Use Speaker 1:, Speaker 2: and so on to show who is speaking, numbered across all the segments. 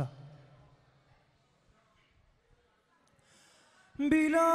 Speaker 1: था बिला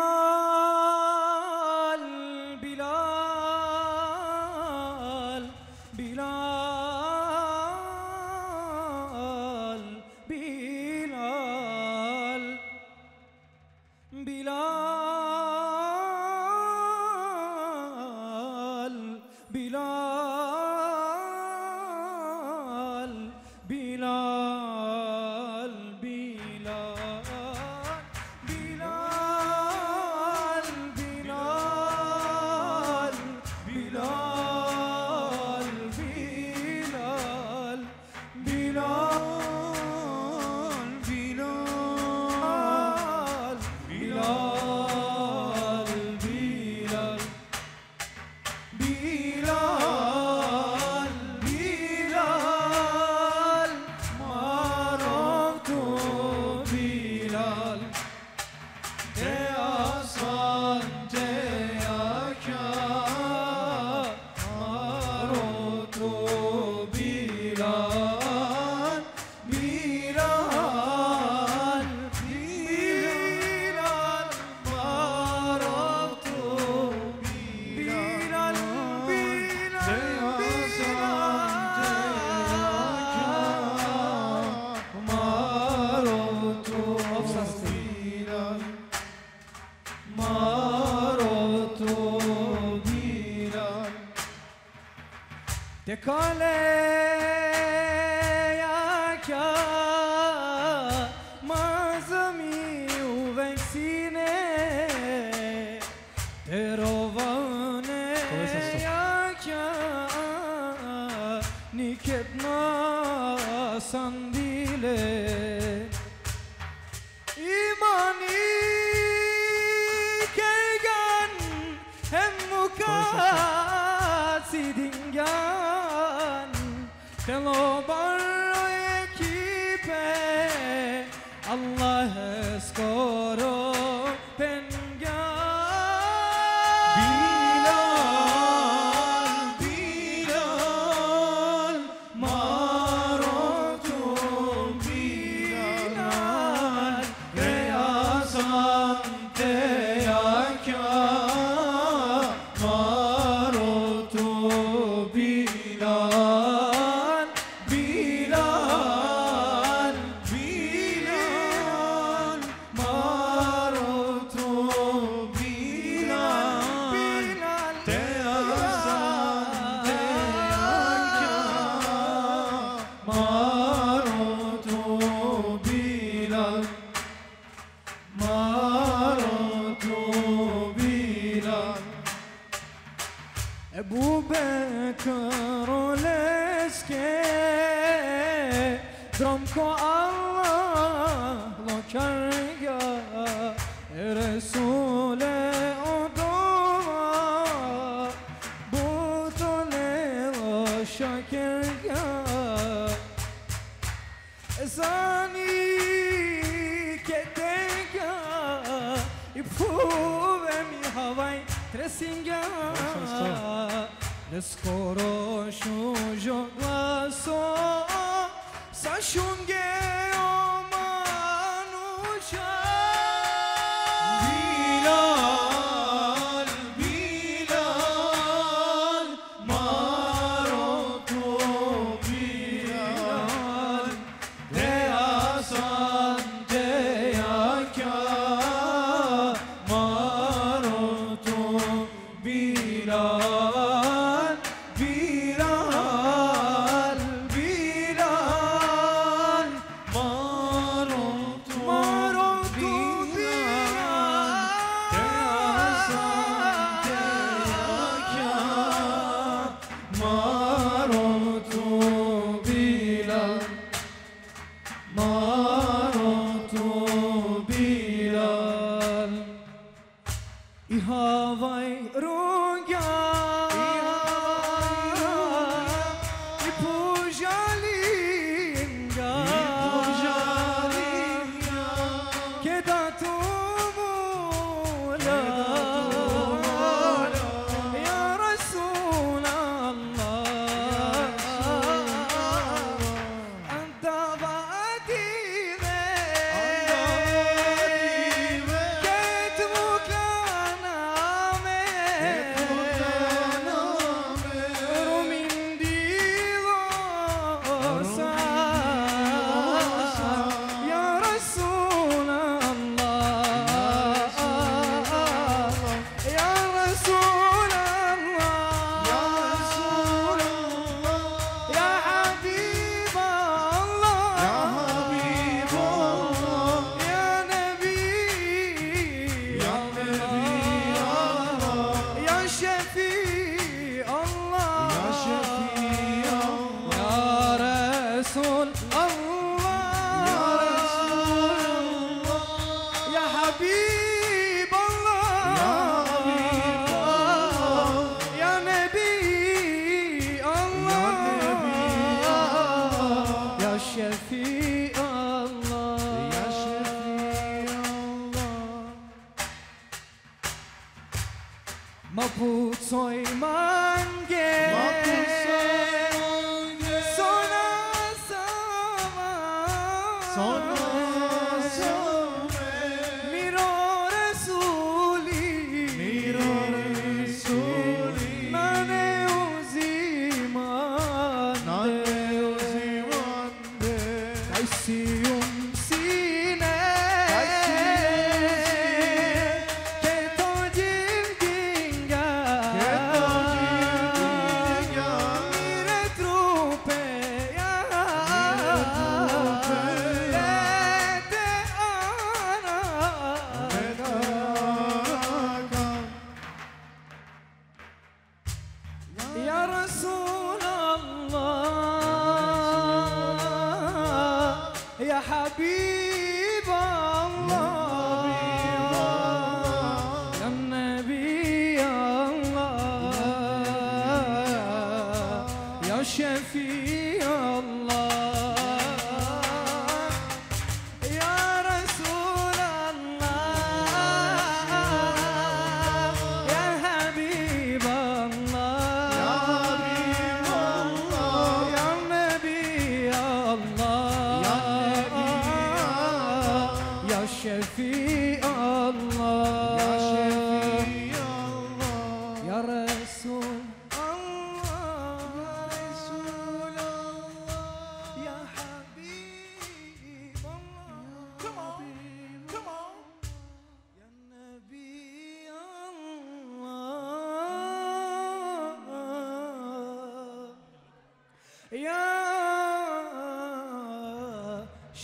Speaker 1: וכל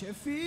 Speaker 1: شفيع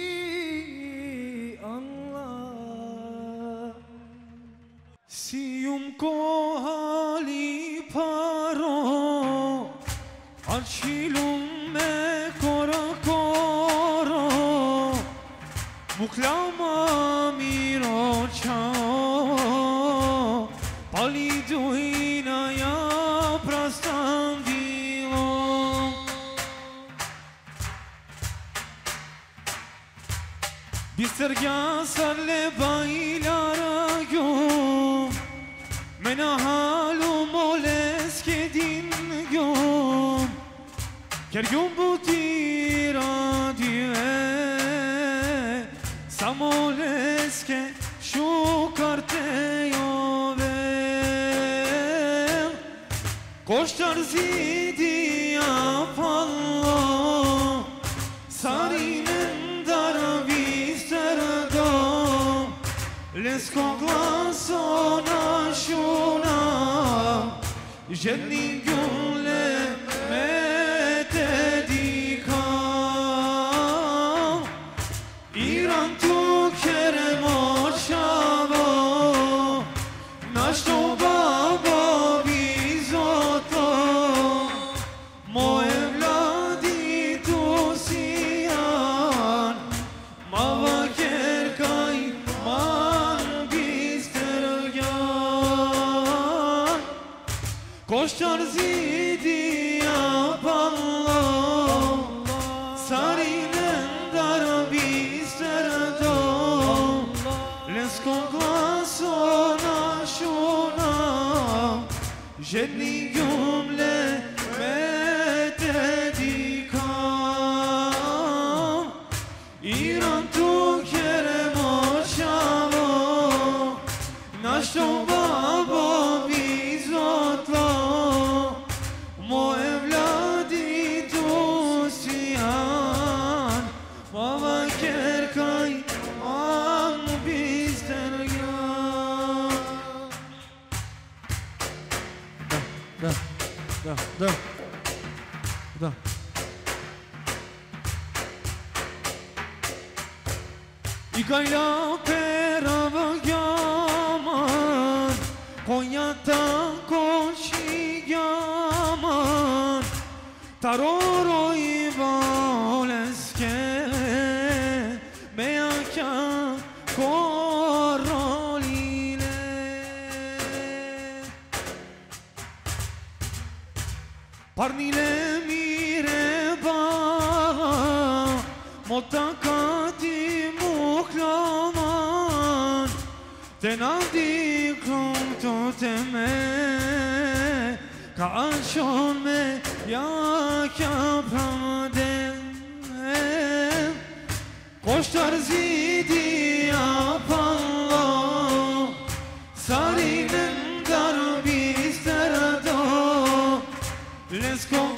Speaker 1: 가이라페라바야만 고야타 고시야만 다로로 이발레스케 메야캬 고롤리네 파르니네 بناديكم تتمه كعشون من يا كبرده قشتر زيدي يا
Speaker 2: بالله ساري من دربي
Speaker 3: استردو لسكم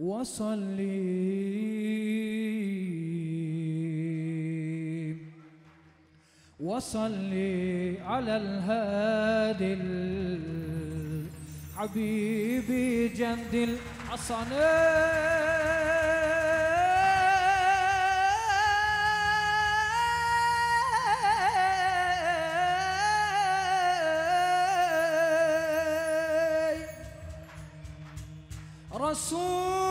Speaker 1: وصلي. وصلي على الهادي حبيبي جند الحصنين رسول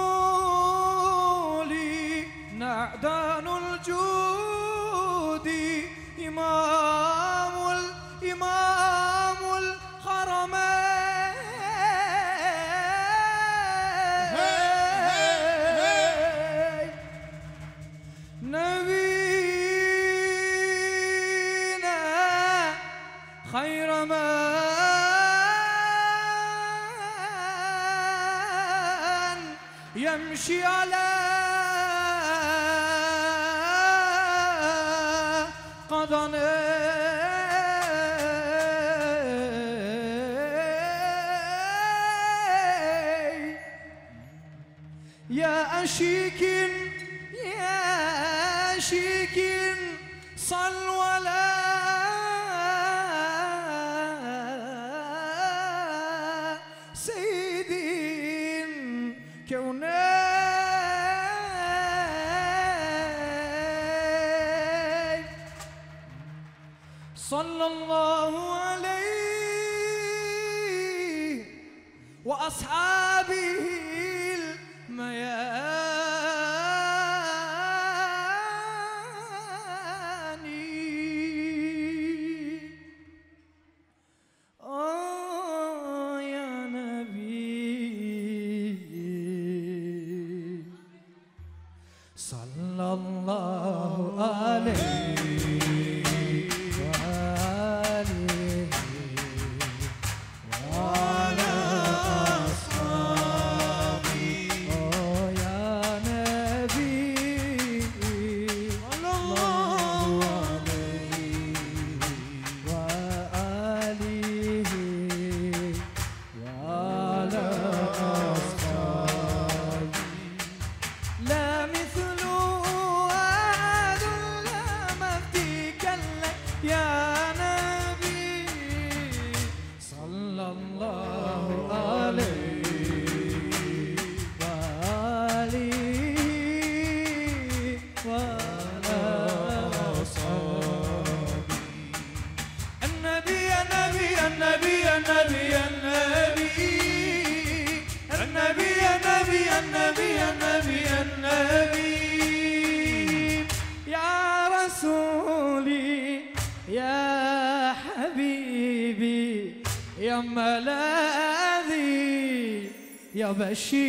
Speaker 1: she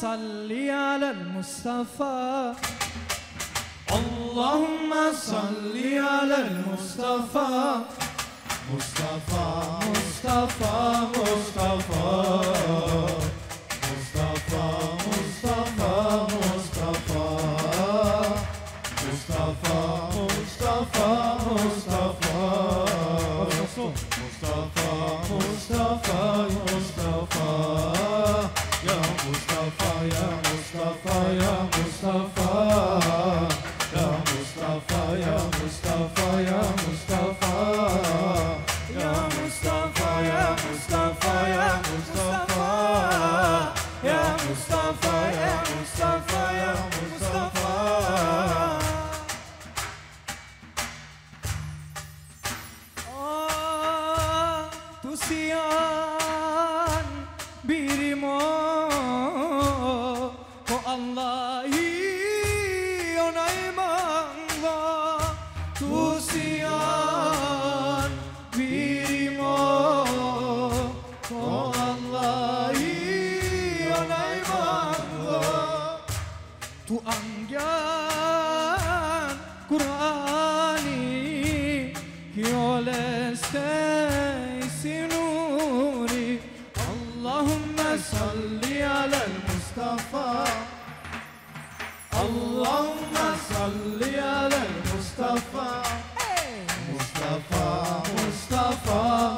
Speaker 1: صلي على
Speaker 4: المصطفى.
Speaker 1: اللهم صلي على المصطفى.
Speaker 4: Allahumma salli ala
Speaker 5: Mustafa Mustafa Mustafa.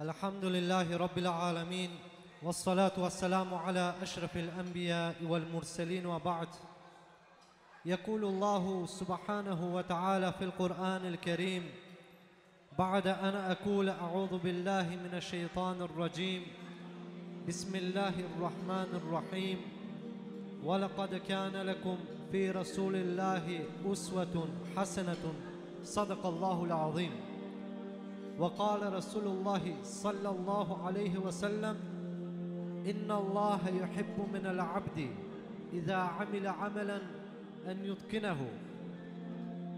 Speaker 6: الحمد لله رب العالمين والصلاة والسلام على أشرف الأنبياء والمرسلين وبعد. يقول الله سبحانه وتعالى في القرآن الكريم بعد أن أقول أعوذ بالله من الشيطان الرجيم بسم الله الرحمن الرحيم ولقد كان لكم في رسول الله أسوة حسنة صدق الله العظيم. وقال رسول الله صلى الله عليه وسلم إن الله يحب من العبد إذا عمل عملا أن يتقنه.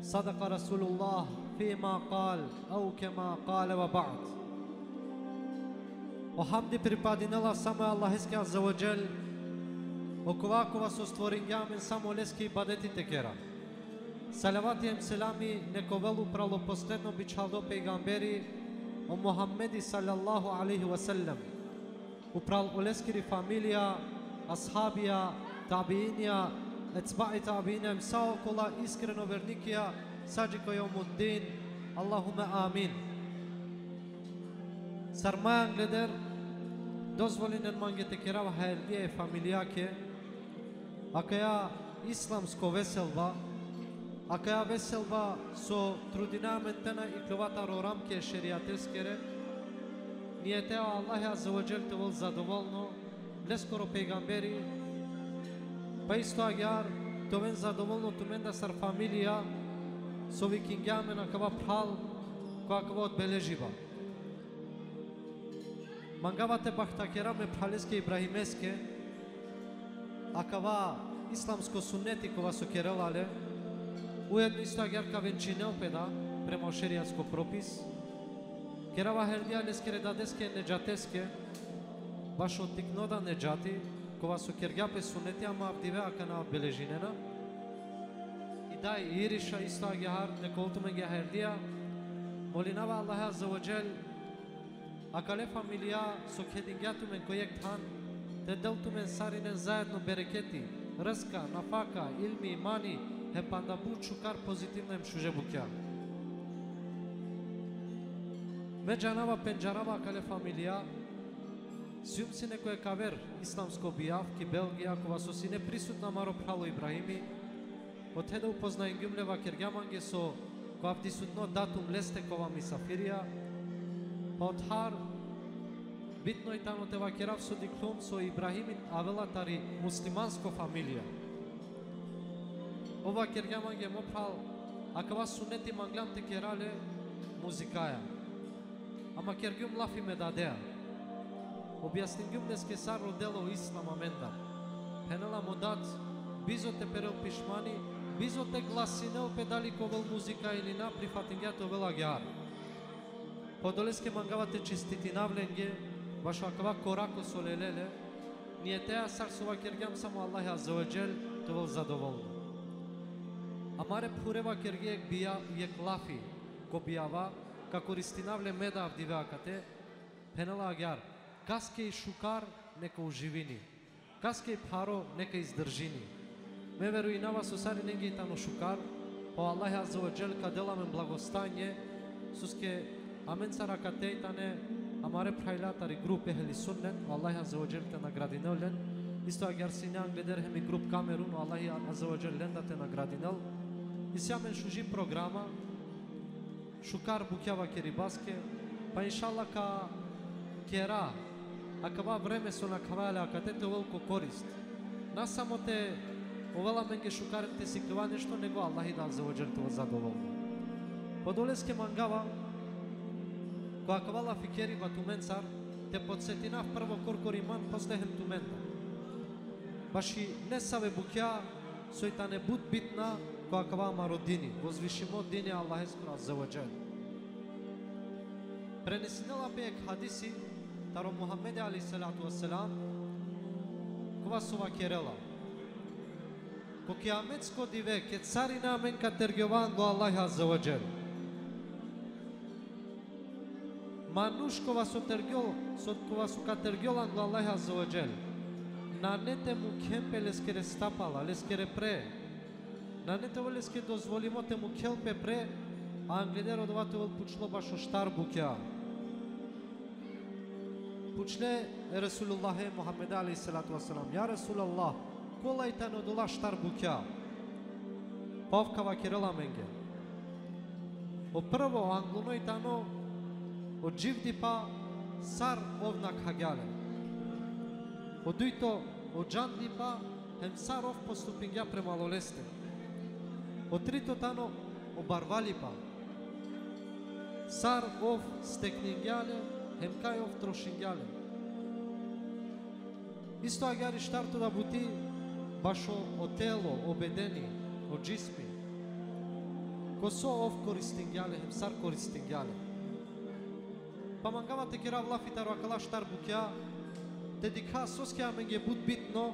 Speaker 6: صدق رسول الله فيما قال أو كما قال وبعد. وحمد pripadin Allah samo الله Allahski azza wa jel Oko ovako vas u stvorinjamin samo и селами нековелу пралопоследно бичалдо пейгамбери о Мухаммеди салаллаху алейхи ва саллам. Упрал олескири фамилија, асхабија, табиинија, ецбаи табиинија, мсао кола искрено верникија, саджика јомуддин, Аллахуме амин. Сармајан гледер, дозволинен мангете керава хаердија и фамилијаке, ака ја исламско веселба, Ака ја веселба со трудина ментена и кловата рорамке шеријателскере, ние тео Аллахе Азza wa Jal тевол задоволно, лескоро пегамбери, па исто агјар, товен задоволно тумен да сар фамилија, со викингјаме на кава пхал, која кава одбележива. Мангавате бахтакераме пралеске Ибрахимеске, а кава исламско суннети кова со керелале, Уедно исто агерка венчине педа, према ошеријатско пропис. Керава хердија лескере дадеске неджатеске, баш од тикнода неджати, кова со кергјапе сунети, ама авдиве ака на бележинена. И дај ириша исто агер неколтуме ги хердија, молинава Аллах Азza wa акале фамилија со кедингјатумен којек тан, те делтумен саринен заедно берекети, рска, нафака, илми, мани е пандабу чукар позитивно им шуже букја. Ме джанава пенджарава кале фамилија, сјум си некој кавер исламско бијавки Белгија кова со си неприсутна маро прало Ибраими од хеда упознаен гюмлева кергјаманге со која присутно датум лесте кова мисафирија, па од хар битно и тано тева керав со диклум со Ибраимин авелатари муслиманско фамилија. Ова кергјаман ге мопал, а кава сунети манглам те керале музикаја. Ама кергјум лафи ме дадеа. Објаснингјум деске сар дело ислам аменда. Пенела му дат, бизо те перел пишмани, бизо те педали ковел музика или на прифатингјато вела геар Подолеске мангавате чистити навленге, баш акава корако со лелеле, ние теа сар сова кергјам само Аллах Азza wa задоволно. Амаре пурева кергиек бија јек лафи, ко бијава, како ристинавле меда авдивеакате, пенела агјар, каске и шукар нека уживини, каске и паро нека издржини. Ме веру и на вас осари ненги тано шукар, по Аллахе Азza wa Jal каделамен благостање, суске амен саракате и тане амаре прајлатари груп ехли суннет, Аллахе Азza wa Jal те наградинелен, исто агјар сињан гледер хеми груп Камерун, Аллах Азza лендате Jal лен наградинел, и сјамен шужи програма, шукар букјава керибаске, па иншалла ка кера, а кава време со накавале, а катете велко корист. На само те овела менге шукарите си кава нешто, него Аллах и дал заводжертува задоволно. Подолеске мангава, која кавала фикери батумен туменцар, те подсетинав прво коркор иман, после хем тумента. Баши не саве букја, сојта не буд битна, која кава мародини, возвишимо дини Аллах ескура заводжел. Пренесинела пеек хадиси, таро Мухаммеде али салату васелам, кова сува керела. Ко киаметско диве, ке царина мен катергјован до Аллах Мануш кова со тергел, со кова со катергелан до Аллах аззаваджел. На нете му кемпе лескере стапала, лескере пре. На нете во леске дозволимо те му келпе пре, а англидер одовате вол пучло башо штар букја. Пучле Расулуллахе Мухаммед али салату вассалам. Ја Расулаллах, колај тано дола штар букја. Повкава керела менге. О прво англуној тано од живди па сар овнак хагјале. Од дујто од джанди па хем сар ов поступингја према лолесте. Од трито тано обарвали па. Сар ов стекнингјале, хем ов трошингјале. Исто агјари штарто да бути башо о тело, обедени, о джисми. Косо ов користингјале, хем сар користингјале. Па мангавате кера влафитаро акала штар букја, дедика соскја менге бут битно,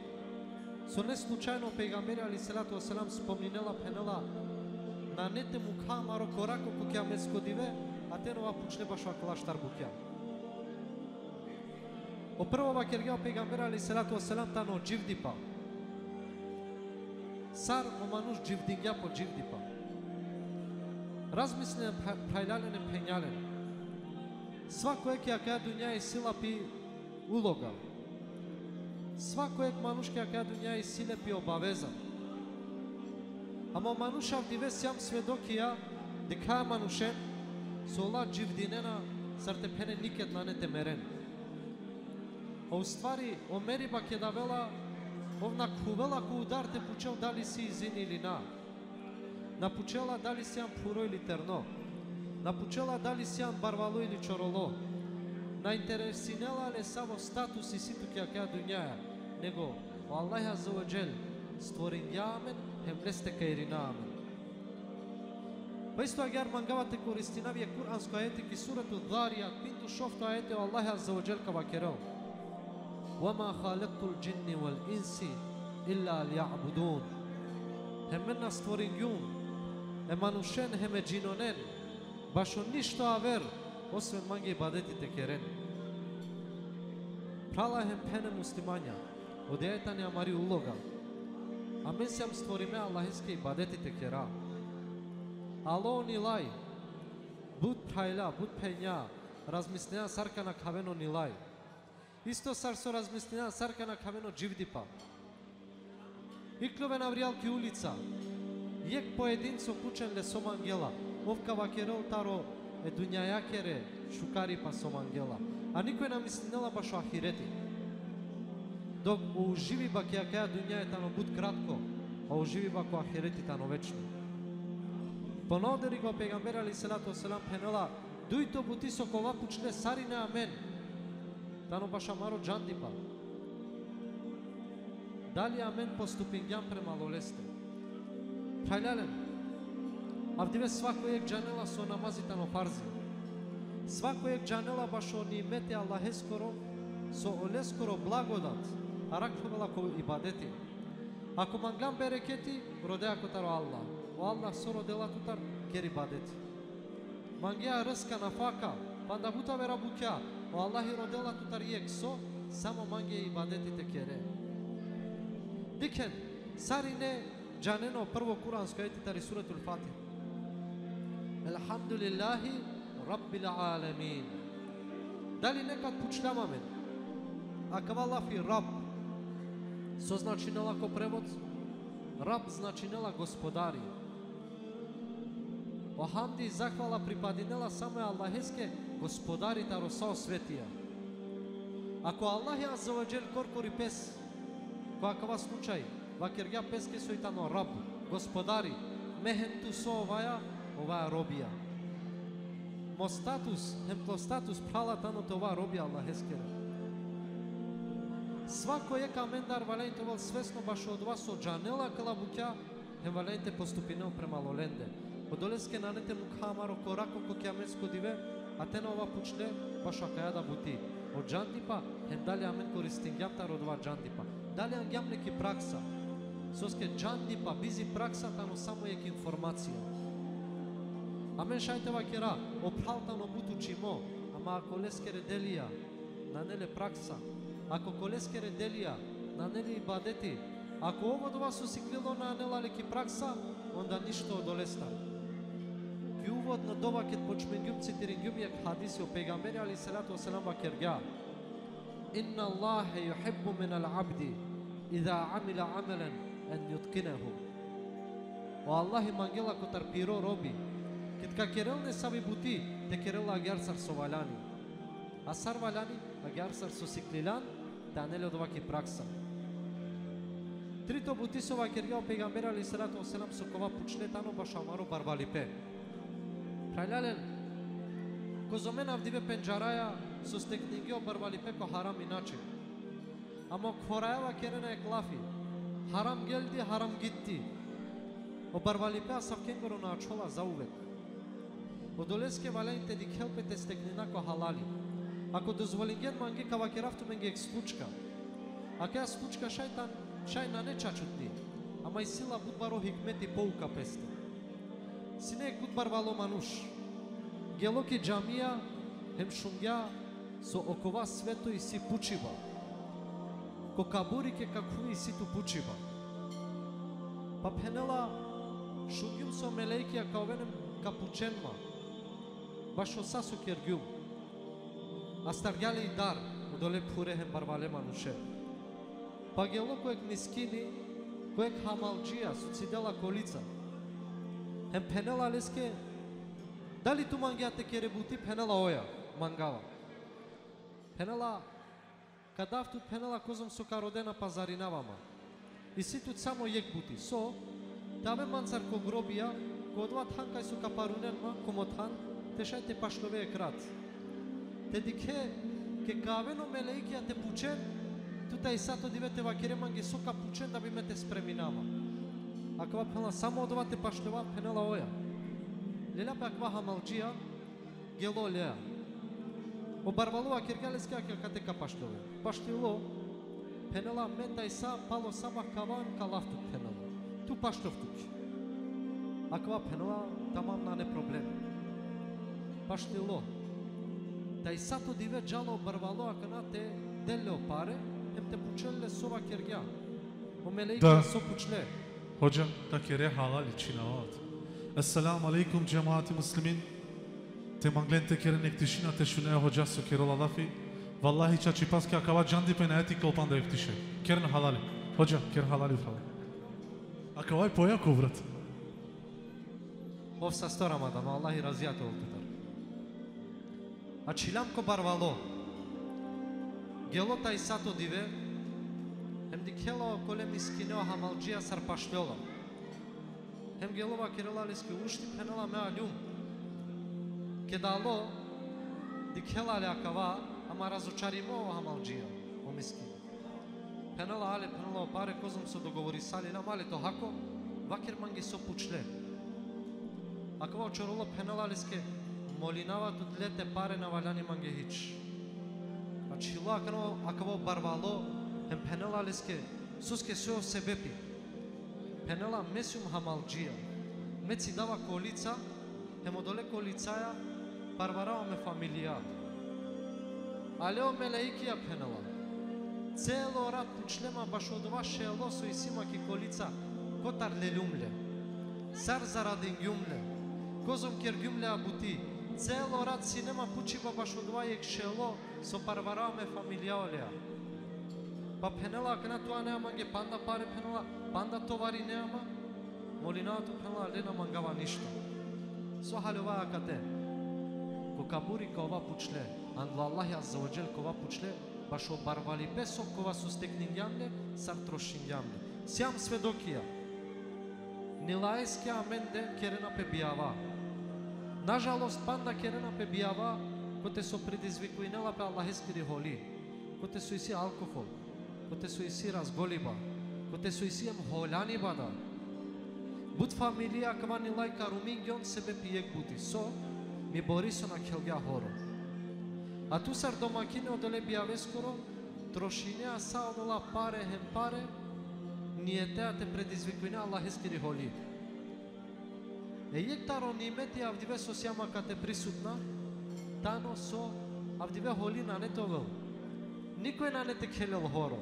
Speaker 6: со не случајно пегамбери али селату васелам спомнинела пенела на нете му камаро корако кокја ме а тенова пучне баш акала штар букја. О прво вакергео пегамбер али селату васелам тано дживдипа. Сар омануш дживдингја по дживдипа. Размислен прајлален пењален. Свако е еке каја дуња и сила пи улога. Свако ек манушке дуња и силе пи обавезан, Ама манушав диве сјам сведокија дека манушен сола дживдинена сарте пене никет нанете мерен. А уствари, омериба ќе да вела, овна кувела ку удар те пучел дали си изини или на. На пучела дали си ам пуро или терно. На пучела дали си ам барвало или чороло. На интересинела ле само статус и ситу ќе ја дуњаја, него о Аллах Азza wa Jal створињамен хем лесте кајринамен. Па исто агар мангавате користинавија куранско ајети ки сурatu Дhariyat бинту шофто ајете о Аллах Азza wa Jal кава керел. وما خلقت الجن والإنس إلا ليعبدون Хемена створињум, е манушен хеме джинонен, башо ништо авер, освен манги бадетите керен. Прала хем пене муслимања, одејата не амари улога, а мен сјам створиме Аллахиске и бадетите кера. Ало нилај, буд прајла, буд пења, размислења сарка на кавено нилај. Исто сар со размислена сарка на кавено дживдипа. Иклове на вријалки улица. Јек поедин со кучен ле сом ангела. Овка вакерел таро е дуњајакере шукари па сом ангела. А никој на мислинела баш ахирети. Док уживи ба ке каја дуња е тано буд кратко, а уживи ба која херетите тано вечно. Понодери го пегамбер али селато селам пенела, дујто бути со кова пучне сарине амен. Тано баш амаро джандипа. Дали амен поступингјан према лолесте. Хајлален. Авдиве свако ек джанела со намази тано фарзи. Свако ек джанела баш о нимете Аллахескоро со олескоро благодат, а ракфувала ко ибадети. Ако манглам берекети, роде ако таро Аллах. О Аллах со родела тутар кери бадети. Мангеа рска на фака, панда бута вера букја, O Allahi rodela tutar jekso, samo mange ibadetite kere. Diken, sarine джанено прво куранско ајети тари суретул Фатих. Елхамдулиллахи Раббил аламин. Дали некад пучлямаме? А кавалафи раб со значинела ко превод раб значинела господари. Охамди и захвала припадинела само Аллахеске господари Росао светија. Ако Аллах ја заваджел коркори пес, која кава случај, ва кергја пес ке сојтано раб, господари, мехен ту со оваја, оваа робија. Мо статус, хемто статус прала оваа робија Аллахескера. Свако е камендар валенте вал свесно баш од вас од джанела калабуќа, е валенте поступинел према лоленде. Одолеске нанете му камаро корако ко кјамеско диве, а те на ова пучне баш акаја да бути. Од джантипа, хем дали амен користингјамтар од ова джантипа. Дали ангјам неки пракса. Соске джантипа, бизи праксата, но само ек информација. Амен шајтева кера, опралтано буту чимо, ама ако лескере делија, на неле пракса, ако колескере ределија, на нели бадети, ако ово дова со сиклило на нела леки пракса, онда ништо од олестар. Ки увод на дова кет почменгюм цитирингюм јак хадиси о пегамбери али салату васелам ва кергја. Инна Аллахе јухеббу min ал абди, idha амила амелен, ен јуткинеху. О Аллах мангела котар пиро роби, кет ка керел не саби бути, те керел агјарсар со валяни. А сар валяни, агјарсар со сиклилан, да неле од оваки пракса. Трито бутисова кергео пегамбер али салату селам со кова пучнетано баш амаро барвалипе. Прајлален, козомен авдиве пенџараја со стекнигио барбалипе ко харам иначе. Ама кворајава керена е клафи. Харам гелди, харам гитти. O барвалипе а савкенгоро на ачола за увек. Одолеске валенте ди келпете стекнина ко халали. Ако дозволинген манги кава керафту менге експучка. А кеа спучка шајтан шајна не чачутни. Ама и сила будбаро хикмети поука песте. Сине гудбар вало мануш. Гелоки джамија хем шунгја со окова свето и си пучива. Ко кабури ке какуни и си ту пучива. Па пенела шунгјум со мелејкија као венем капученма. Башо сасу кергјум. Астаргјали и дар, одоле пурехем барвале мануше. Па гело коек мискини, коек хамалджија, со цидела колица. Хем пенела леске, дали ту мангјате керебути пенела оја, мангала. Пенела, кадавту пенела козом со кародена пазаринавама. И си тут само јек бути. Со, даве манцар ко гробија, ко одва танкај со капаруненма, комотан, те дике, ке кавено мелејкија те пучен, тута и сато дивете ва кереман ги сока пучен да би ме те спреминава. Аква пена само од ова те паштова пенела оја. Леля пе аква хамалджија, гело леа. Обарвалува киргалески аке кате капаштове. Паштило, пенела мета и са пало сама каван калафтук пенела. Ту паштовтук. Аква пенела тамам на не проблем. Паштило. Да и сато диве джало обарвало акана те деле паре, ем те пучеле сова кергја. Омелејке
Speaker 5: Да.
Speaker 6: со пучле.
Speaker 5: Hocam takere halal için avat. Esselamu aleyküm cemaati muslimin. Temanglen tekerin ektişina teşvine hoca su kerol alafi. Vallahi çaçı paske akava can dipen etik kolpan da ektişe. Kerin halali. Hoca ker halali falan. Akavaj poja kovrat.
Speaker 6: Ов са сторама да Аллах и разјате. А барвало. Гелота и сато диве. Хем дикело колем искинео хамалджија сарпаштела. Хем гелова кирелалиски ушти пенела ме алюм. Кедало дикела ле акава, ама разочаримо хамалджија. О мискин. Пенела але пенела паре козом со договори сали на малето хако, вакер манги со пучле. Ако очороло пеналалиске молинава тут лете паре на валяни мангехич. Значи, а чило акано акаво барвало ем пенела леске суске сео себепи. Пенела месум хамалджија. Меци дава колица, хем одоле колицаја, барвараваме фамилија. Алео мелеикија пенела. Цело рад пучлема баш од ваше лосо и симаки колица, котар лелумле. Сар зарадингјумле. Козом кергјумле абути. Цело рад синема пучива баш од шело со парвараме фамилијалија. Па пенела кана тоа неама ге панда паре пенела, панда товари неама. молинато пенела лена мангава ништо. Со халева акате. Ко кабури ка ова пучле, англо Аллах азза ва джел ка ова пучле, баш обарвали песок кова со стекнињамне, сар трошињамне. Сјам сведокија. Нилајски аменде керена пебијава. Нажалост, панда керена пе бијава, коте со предизвикуинела пе Аллахескири холи, коте со иси алкохол, коте со иси разголиба, коте со иси ем холяни бада. Буд фамилија квани лајка румингион себе пијек бути со, ми борисо на келгја хоро. А ту сар домакине одоле бијаве скоро, трошинеа са одола паре хем паре, ние теа те предизвикуина Аллахескири холи. Е јек таро авдиве со сјама кате присутна, тано со авдиве холи на не тогал. Никој на не те келел хоро,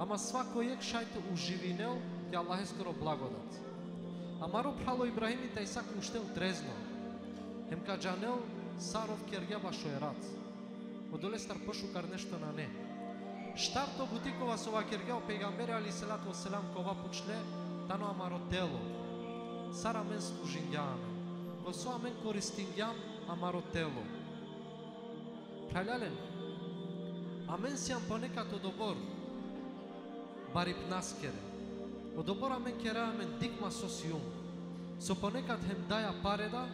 Speaker 6: ама свако ек шајте уживинел ќе е скоро благодат. Амаро прало Ибрахим и Тајсак уште утрезно, Хем каджанел Саров кергја шо е рад. Одоле стар пошукар нешто на не. Штарто бутикова со ова кергја пегамбери али селату селам кова пучле, тано амаро тело. Сара мен служињаме. Го со амен користињам амаро тело. а амен сијам понекад одобор, барип наскере. Одобор амен кера амен дикма со сиум. Со понекад хем даја пареда,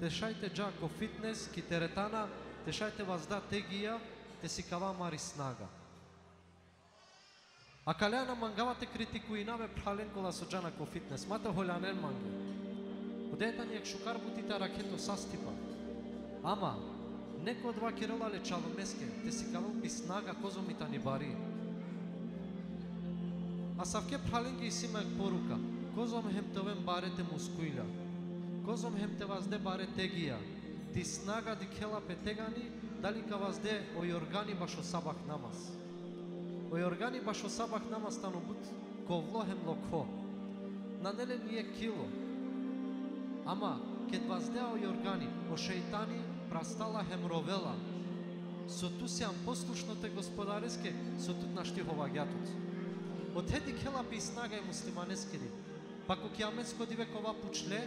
Speaker 6: тешајте джако фитнес, китеретана, тешајте вазда тегија, те си кава мари снага. А калеана мангавате критикуинаве прален кола со джана ко фитнес, мате холянен манги. Одетан јак шукар бутите ракето састипа. Ама, неко од два кирела ле меске, те си кавал би снага козомита ни бари. А савке прален ги сима порука, козом хем товен барете мускуила, козом хем те вазде баре тегија, ти снага ди кела петегани, дали ка вазде ој органи башо сабах намаз. Ој органи башо сабах намаз стану бут ковло хем локо. На неле е кило. Ама, кед ваздеа ој органи, о шејтани прастала хем ровела. Со ту сеам послушно те господареске, со тут наштихова гјатот. Од хети кела би снага и муслиманескири. Пако ки аменско диве кова пучле,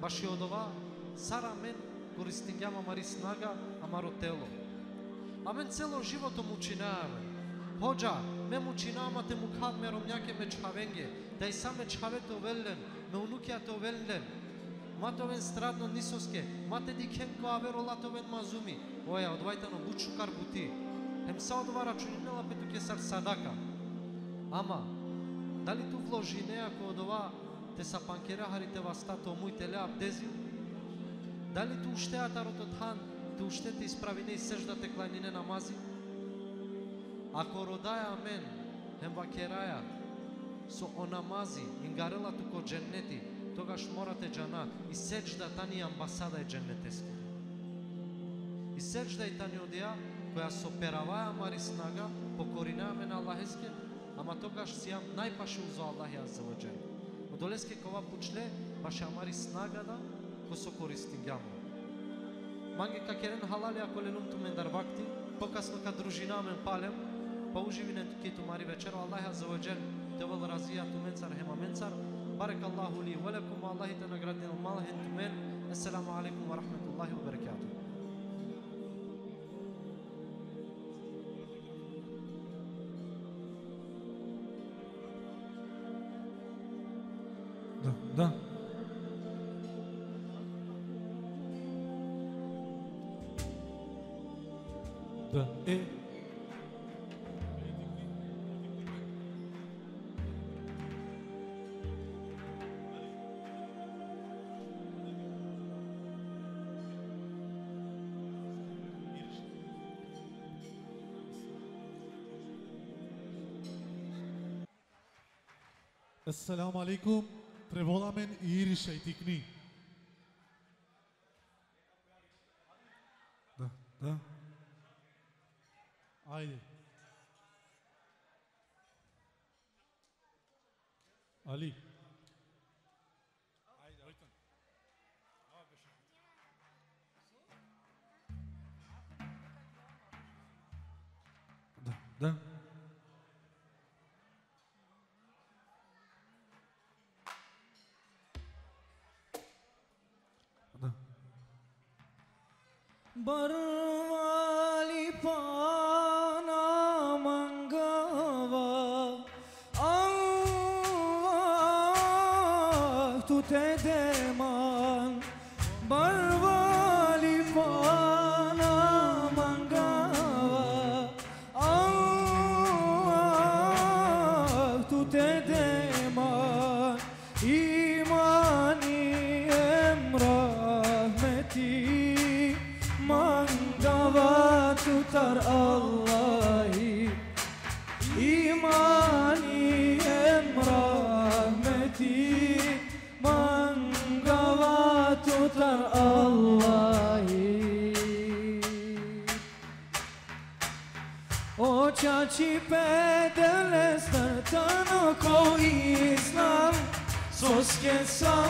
Speaker 6: баш и одова сара мен користингјама мари снага, амаро тело. Амен цело живото му чинааме. Hoca, me mu çinamate mu kad me romjake me çhavenge, da i same çhave to vellen, me unukja to vellen. Матовен страдно нисоске, мате дикен ко аверола товен мазуми. Оја, одвајтано бучу кар бути. Хем са одвара чунинела пету ке сар садака. Ама, дали ту вложи ако од ова те са панкерахарите харите васта то теле абдези? Дали ту уште атарото тхан, ту уште те исправи не и сеждате кланине намази? Ако родаја мен, хем вакераја, со онамази, ингарела туко дженнети, тогаш морате джана и сеџда тани амбасада е дженнетески. И сеџда и тани одија, која со пераваја мари снага, покоринаваме на Аллахеске, ама тогаш сијам најпаше за Аллахи Аззаваджел. Одолеске кова пучле, баше амари снагада, ко со користингјамо. Манге какерен халали ако ленум тумен дарвакти, покасно ка дружина мен палем, pa uživinen kitu mari večero Allah azza wa jal te wal razija tu mencar hema mencar بارك الله لي ولكم والله تنقردنا الله انتم السلام عليكم ورحمة الله وبركاته
Speaker 5: Да, да. Да, е. Alaikum. Trevolamen i Irisha i Tikni. Da, da. Ajde. Ali. Da, da.
Speaker 1: Barwali pana mangawa, Allah tu te deman. song.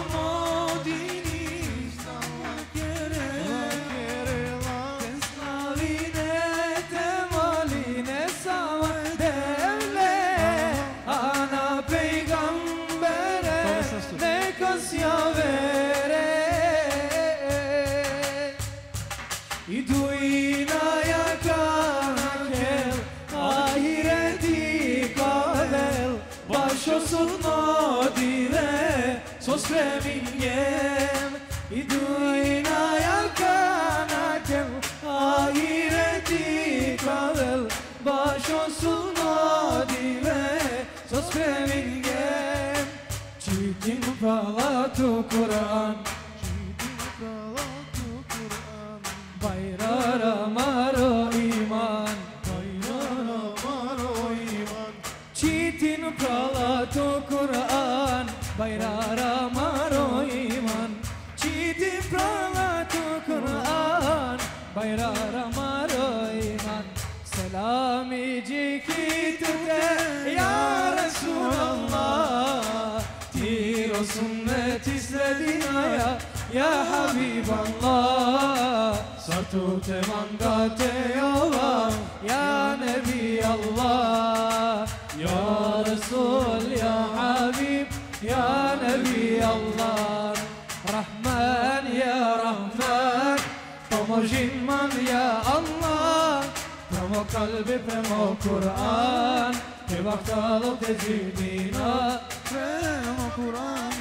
Speaker 1: فهم القرآن بوقت لو تجيبنا فهم القرآن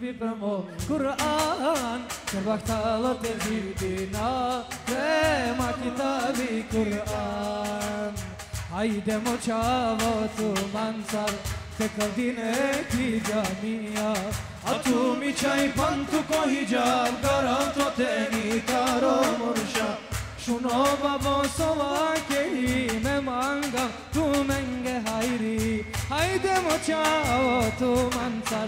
Speaker 1: بيفهموا قرآن كل وقت على تجيبنا كما كتابي قرآن هيدا مشاوة منصر تكردين في جميع atu mi qaj pantu ko hijab Garanto te ni karo mursha. Shunova bosova kehi me manga Tu menge hayri Hayde mo çao tu te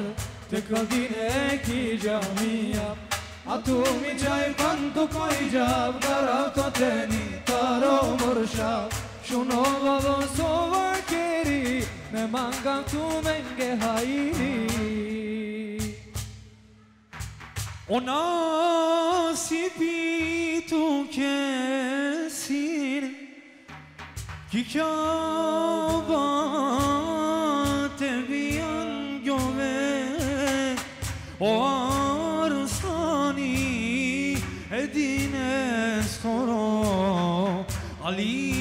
Speaker 1: Tekrar dine ki camiya Atu mi qaj pantu ko hijab Garanto te ni karo mursha. Shunova bosova kehi Me manga tu menge hayri
Speaker 3: O nasibi tu kesin Ki Kaaba tebiyan göve O arsani edine skoro Ali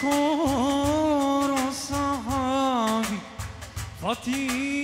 Speaker 3: كور صحابي خطيب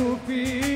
Speaker 3: cupim.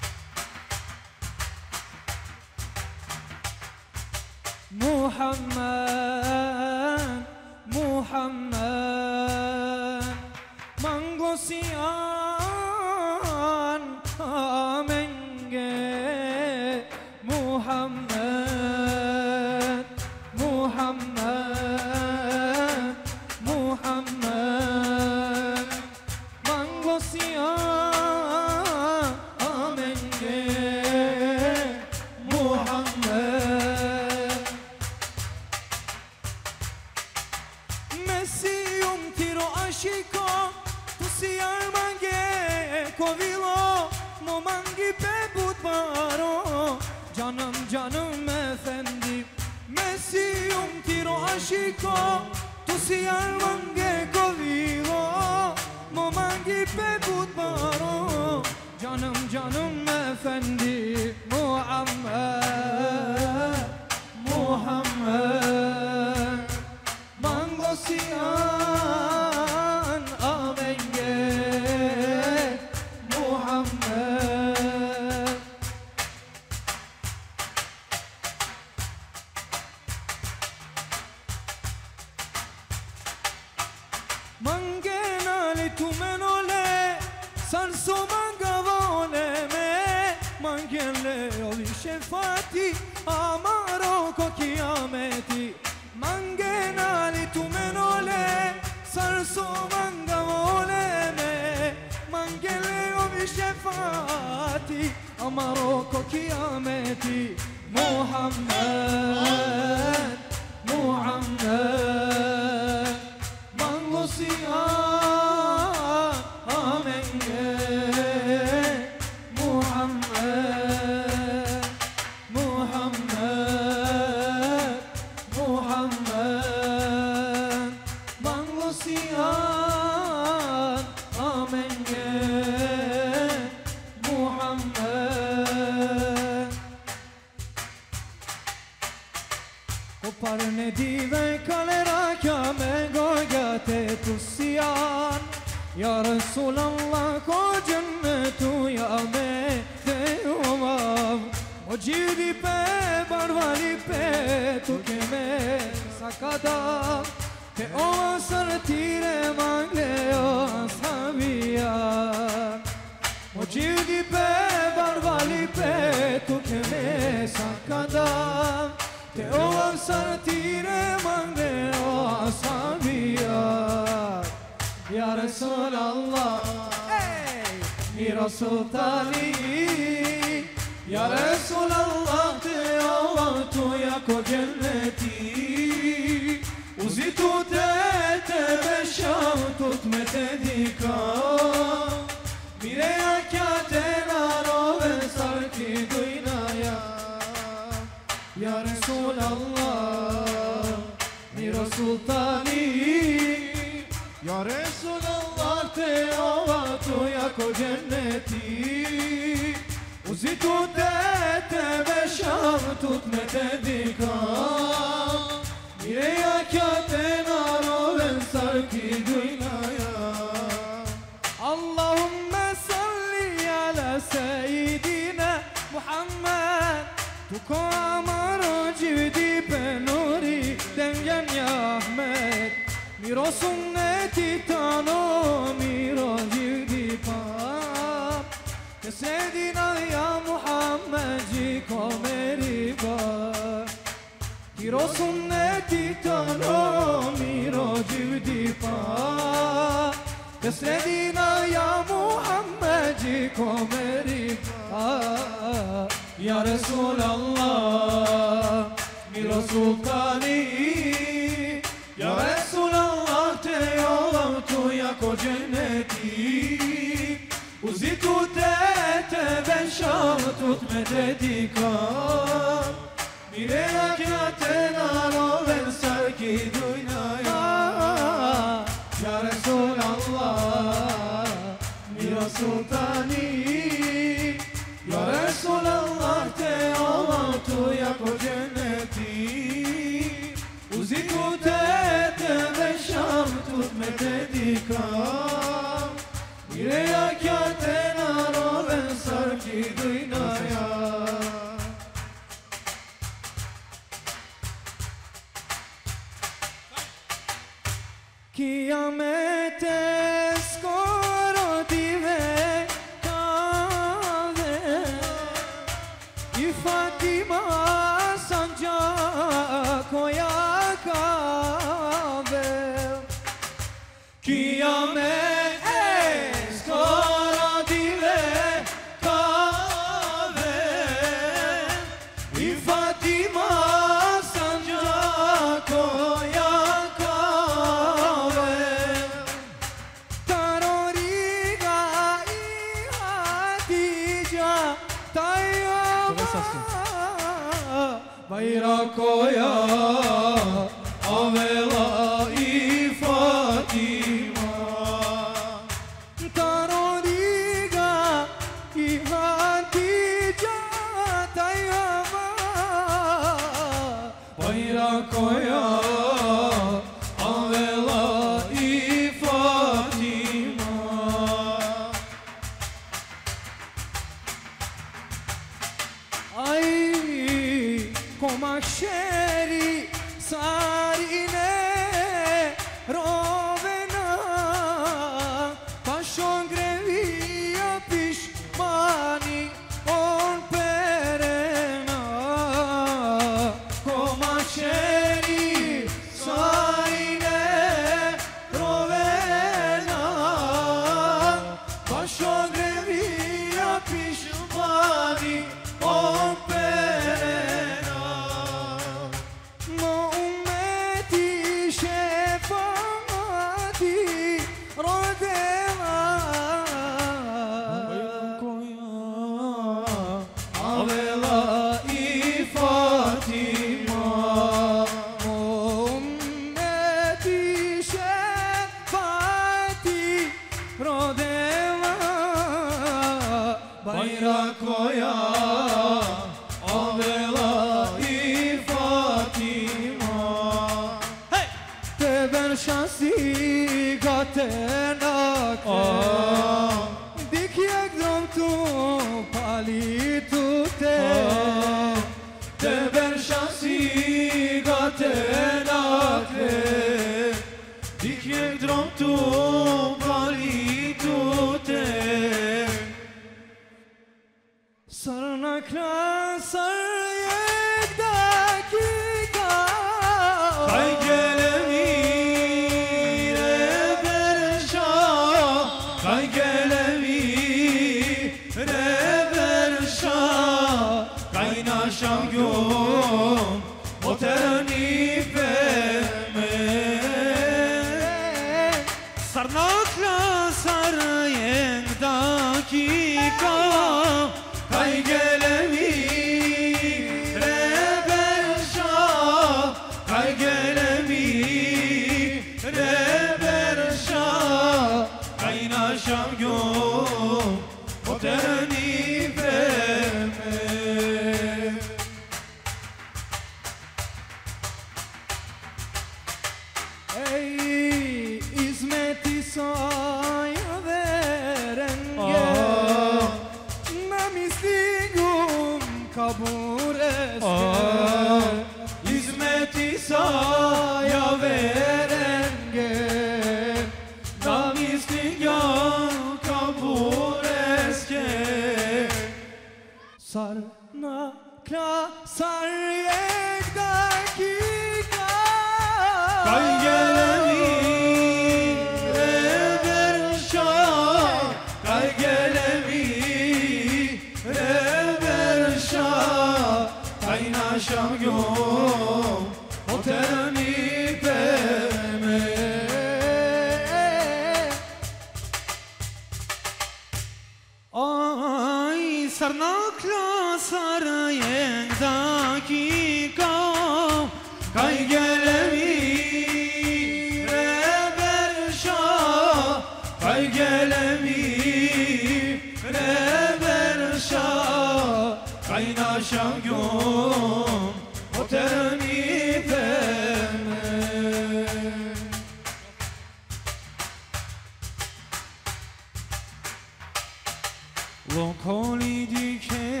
Speaker 3: Donc on
Speaker 4: lui dit que...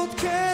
Speaker 4: truth care.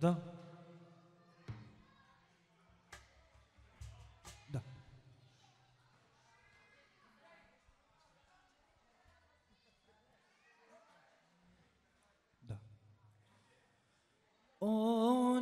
Speaker 1: Да. Да. Da. O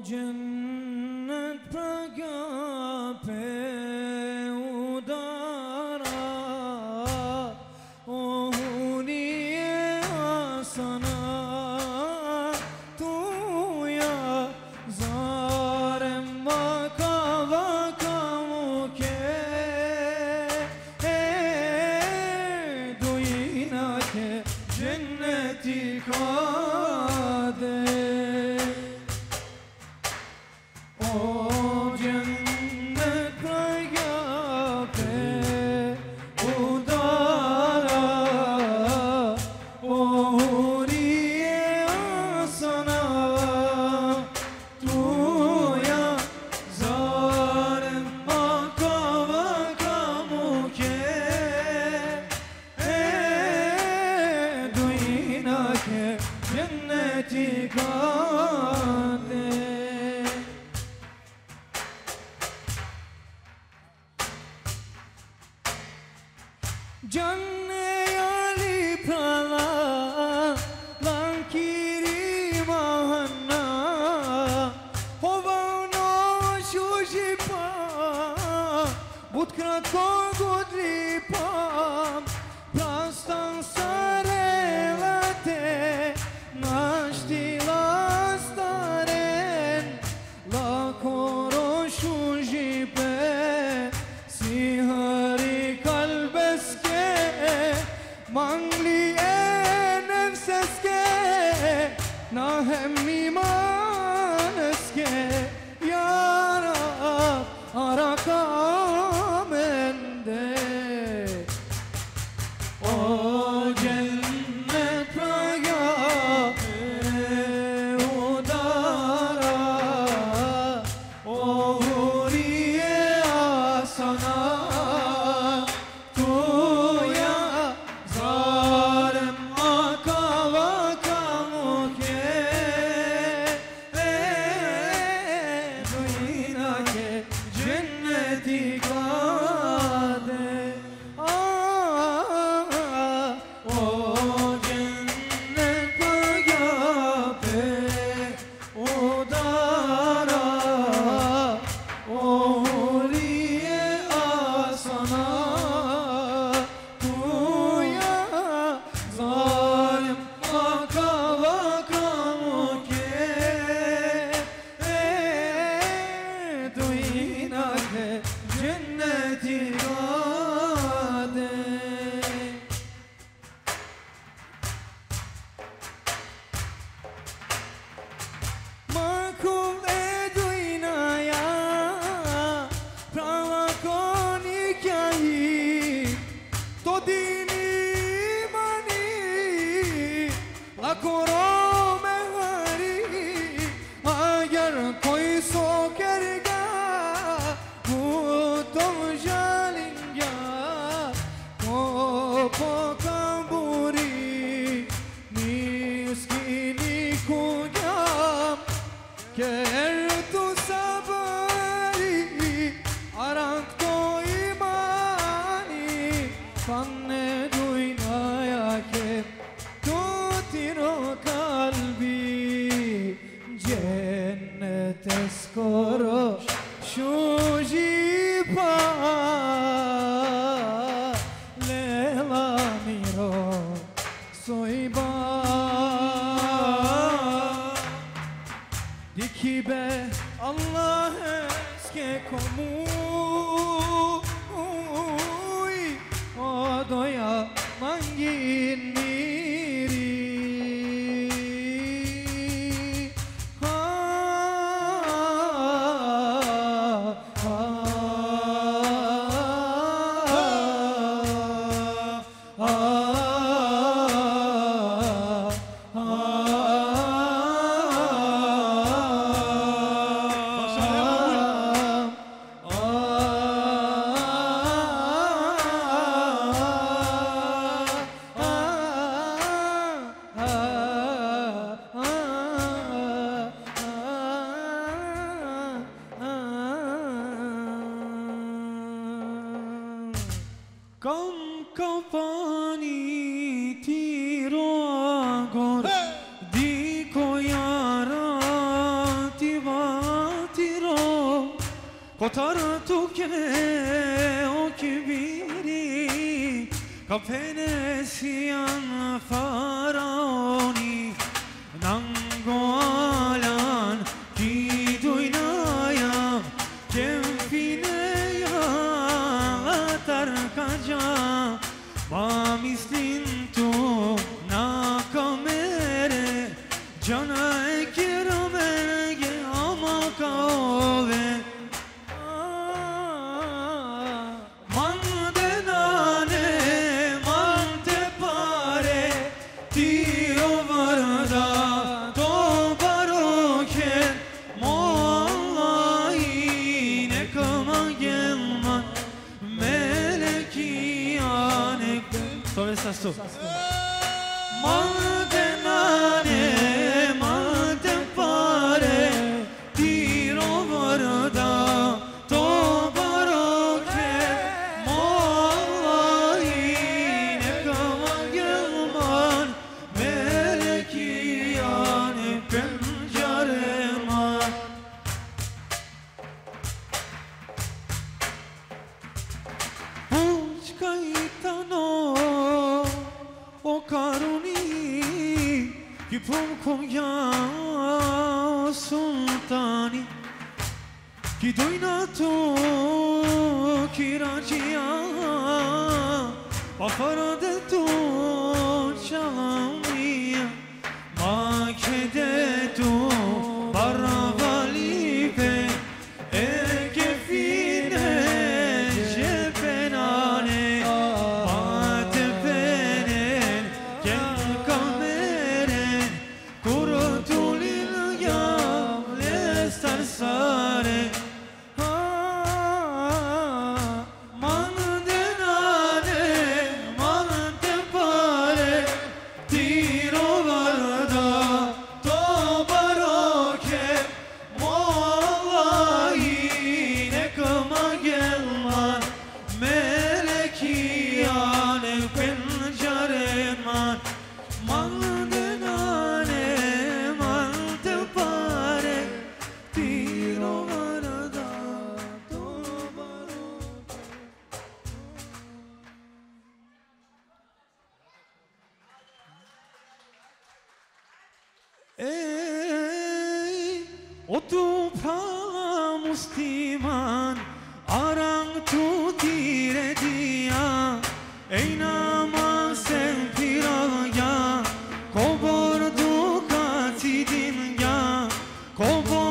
Speaker 3: com você.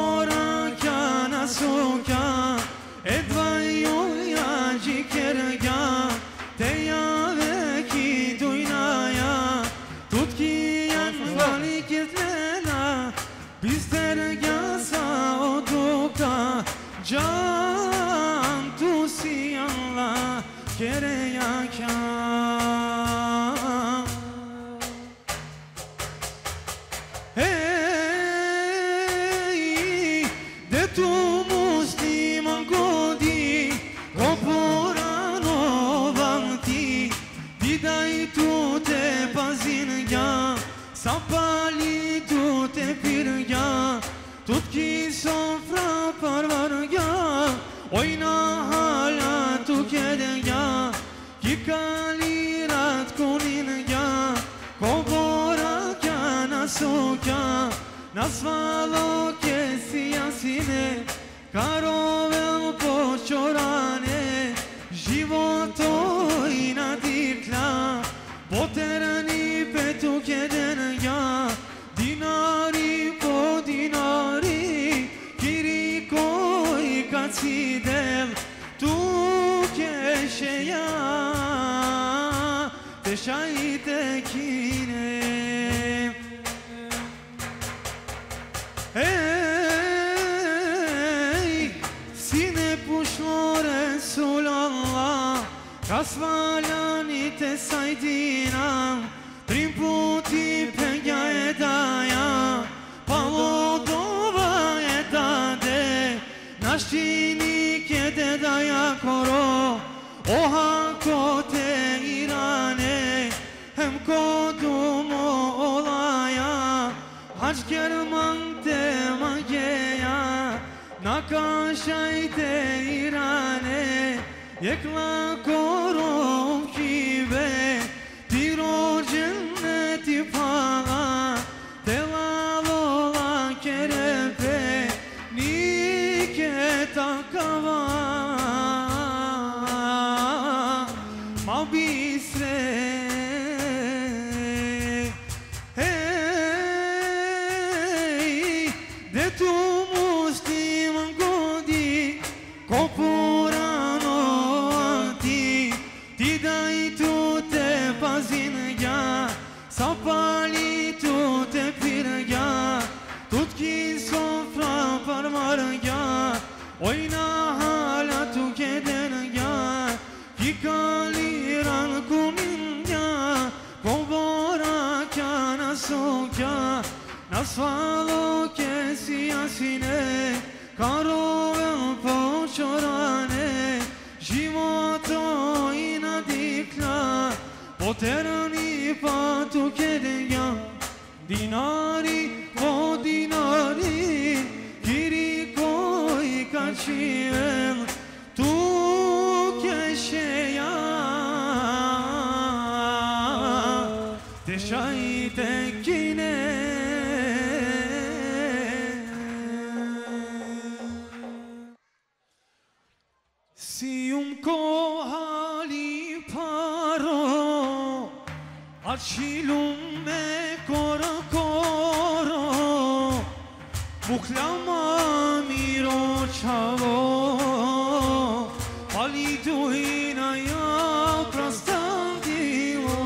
Speaker 3: Kalirad koninga Koborakya nasokya Nasvalo kesiyasine Karovel počorane Životo i nadirtla Poterani petukede Meşayidekine Ey sine puşo Resulallah Kasvalani te sajdina Trim puti penja e daja Pavodova e dade Naš činik koro Oha kodumu olaya Haç kerman te mageya Nakaşayte irane Yekla korum ya Nasfalo che sia sine Caro e un po' ciorane Jimoto in adicla Poterni patu chedeya Dinari o dinari Kirikoi kaçiyen kohali paro Açilum me koro koro. Buklama miro čavo Ali tu hina ja prostantilo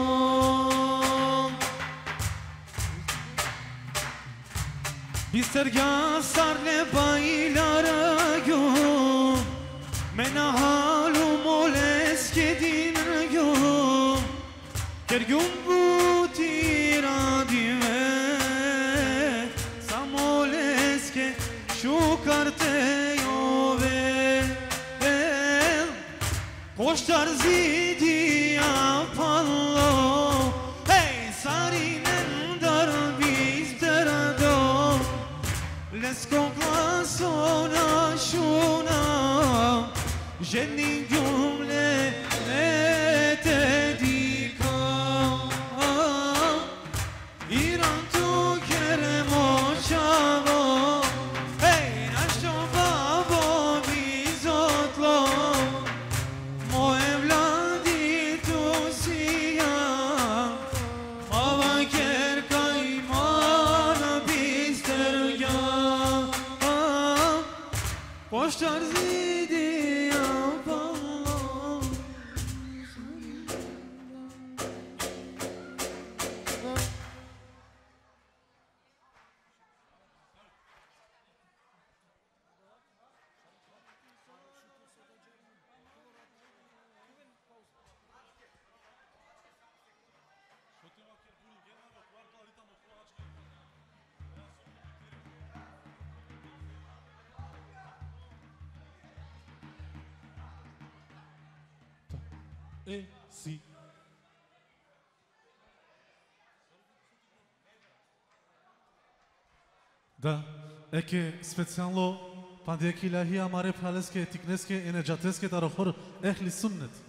Speaker 3: Bisterga sarle baylara Kedin yo Ker buti radime Samo leske Shukar te jove Bel Koshtar zidi apallo Hey sarinen dar bizder do Lesko klasona shuna Jenin
Speaker 5: E, si. Да, еке специјално пандеки илахија маре палеске етикнеске и неджатеске тарохор ехли суннет.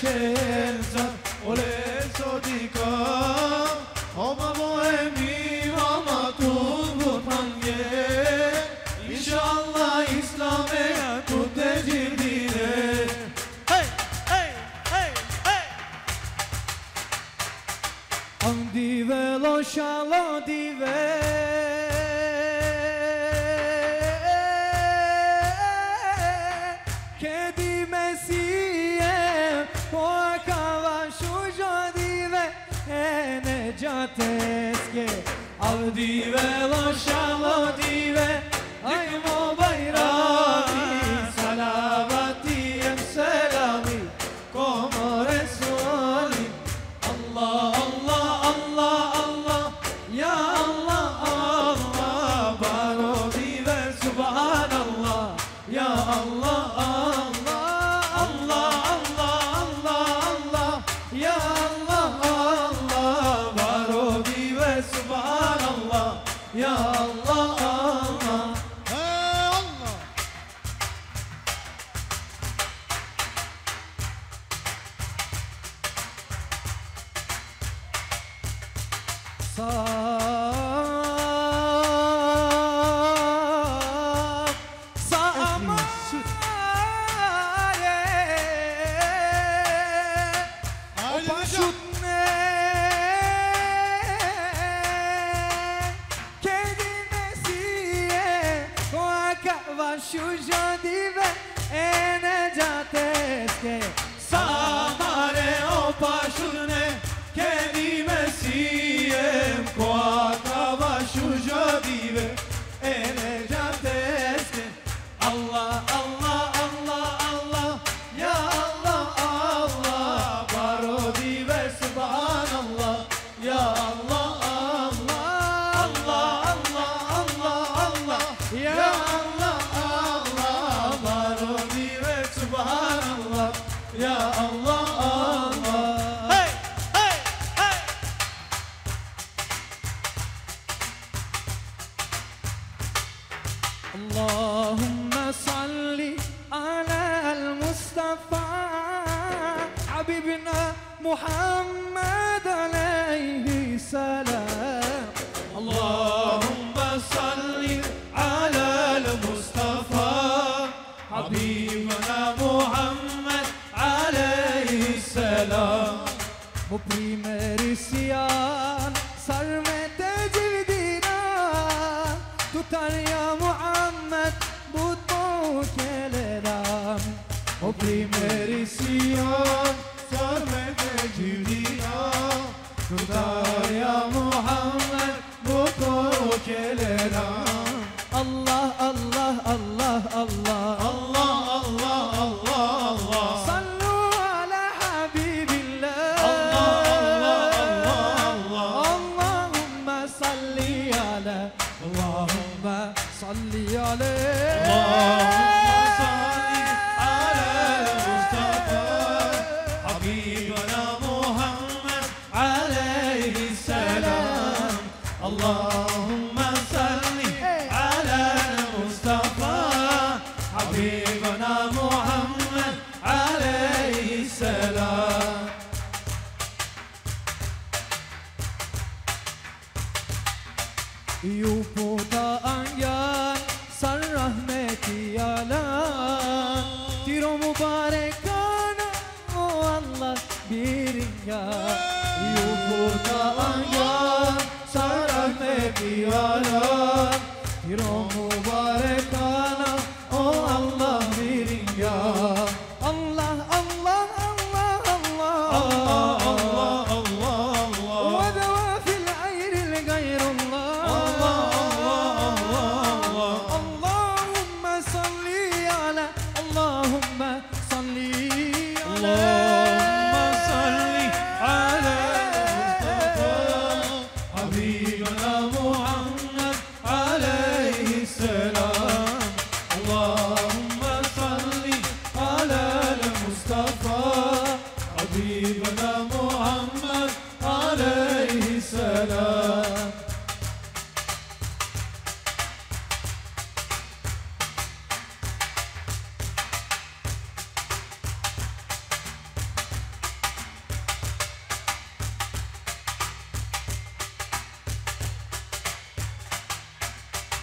Speaker 1: شعر زد قول صادیکان divela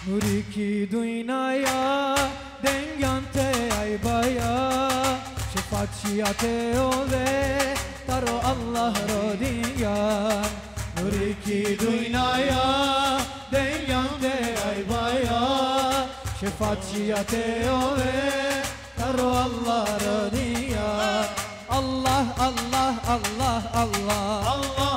Speaker 3: Nuriki duinaya dengante aibaya Şefaatçiyate ove taro Allah rodiya. Nuriki duinaya dengante aibaya Şefaatçiyate ove taro Allah rodiya. Allah Allah Allah Allah.
Speaker 1: Allah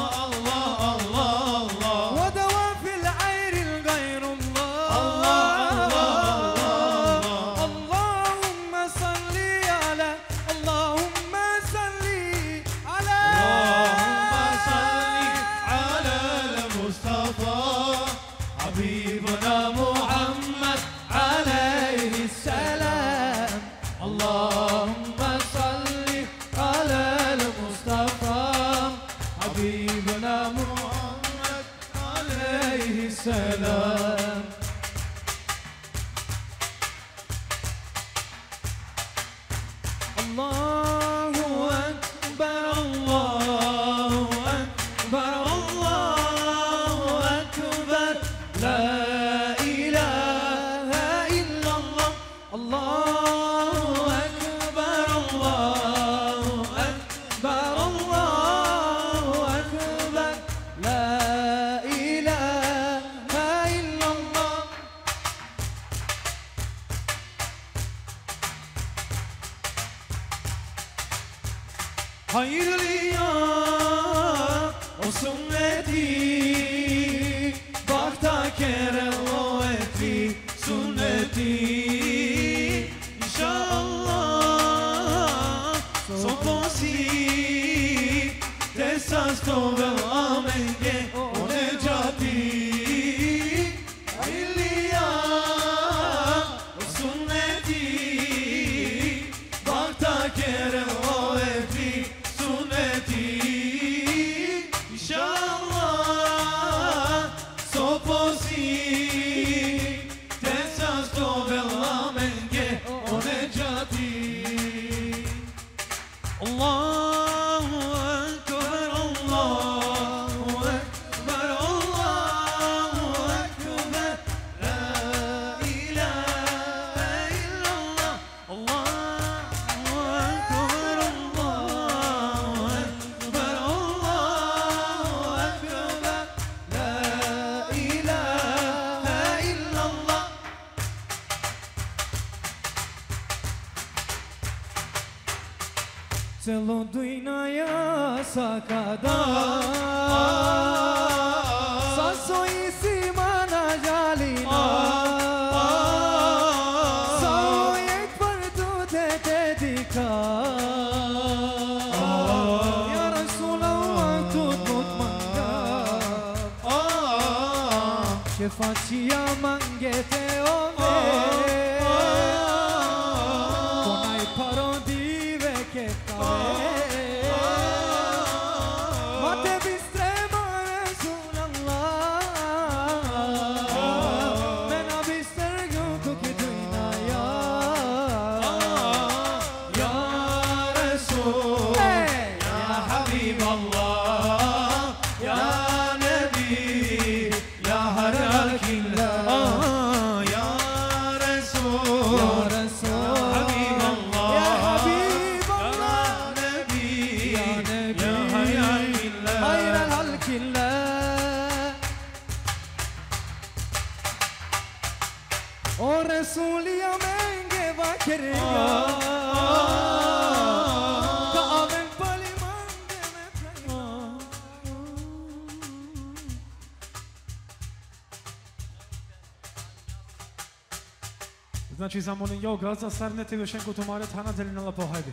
Speaker 5: Значи, Чи замолен ја град за сарнете вешен ко маре тана делинала хајде.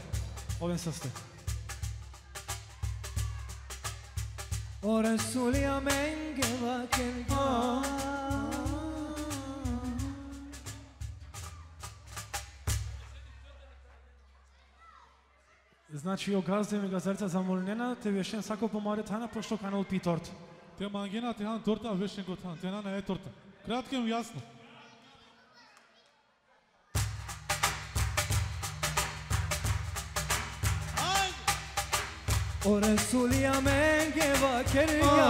Speaker 5: Овен састе.
Speaker 7: O Resul ya кен па
Speaker 5: Значи, ја газдем и газарца замолнена, те вешен сако помаре тана, пошто канал пи торт.
Speaker 3: Те мангена, хан торта вешен го тан, те на е торта. Кратко и јасно.
Speaker 1: օրը
Speaker 4: սուլիա մենք
Speaker 3: եվակերյա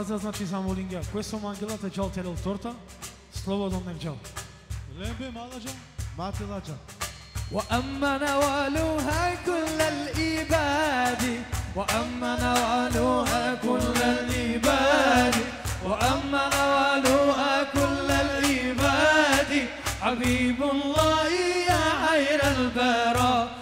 Speaker 3: fraza znači samo linija. Koje su mangelata džal terel torta? Slobodom nek džal. Lembe malađa,
Speaker 4: mate lađa.
Speaker 1: وأما نوالها كل الإباد وأما نوالها كل الإباد وأما نوالها كل الإباد حبيب الله يا خير
Speaker 3: البراد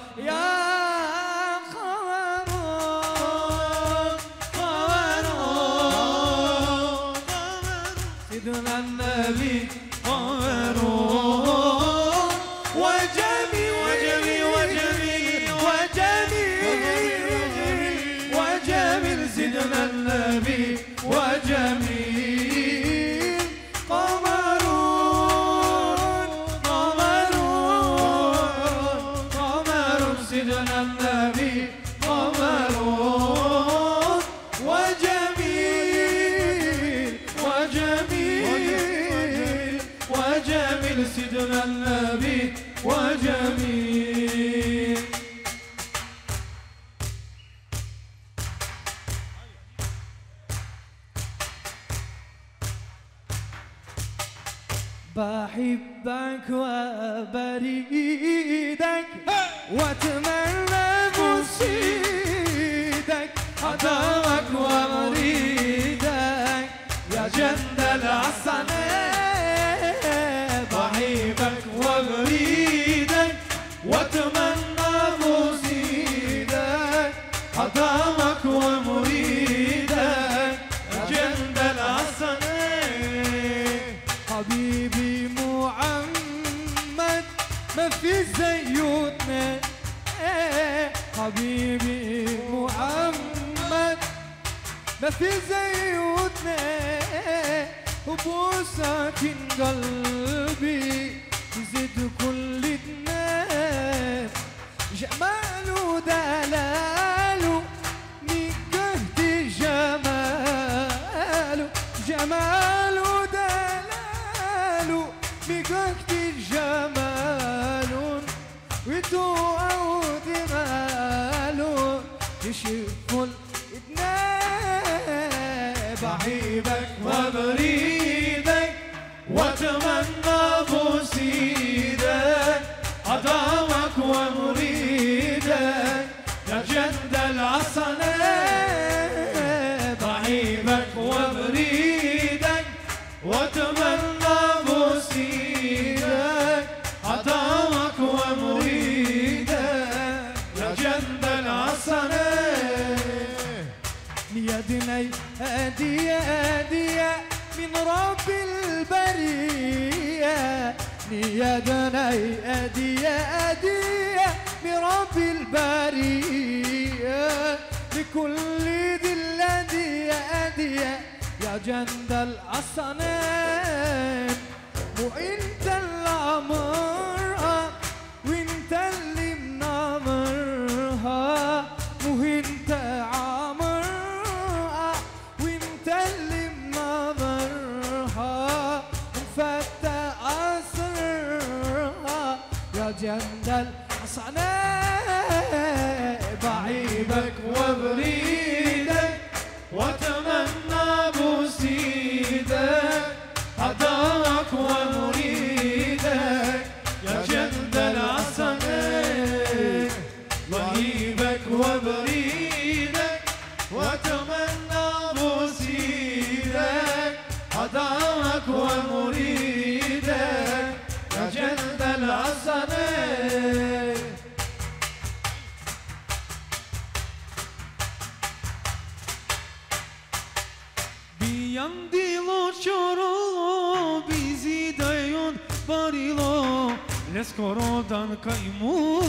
Speaker 3: Ares koro dan kaimu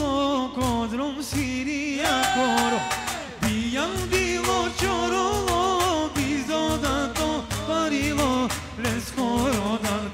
Speaker 3: kodrom siria koro Biyan di mo choro bizo to parivo Ares koro dan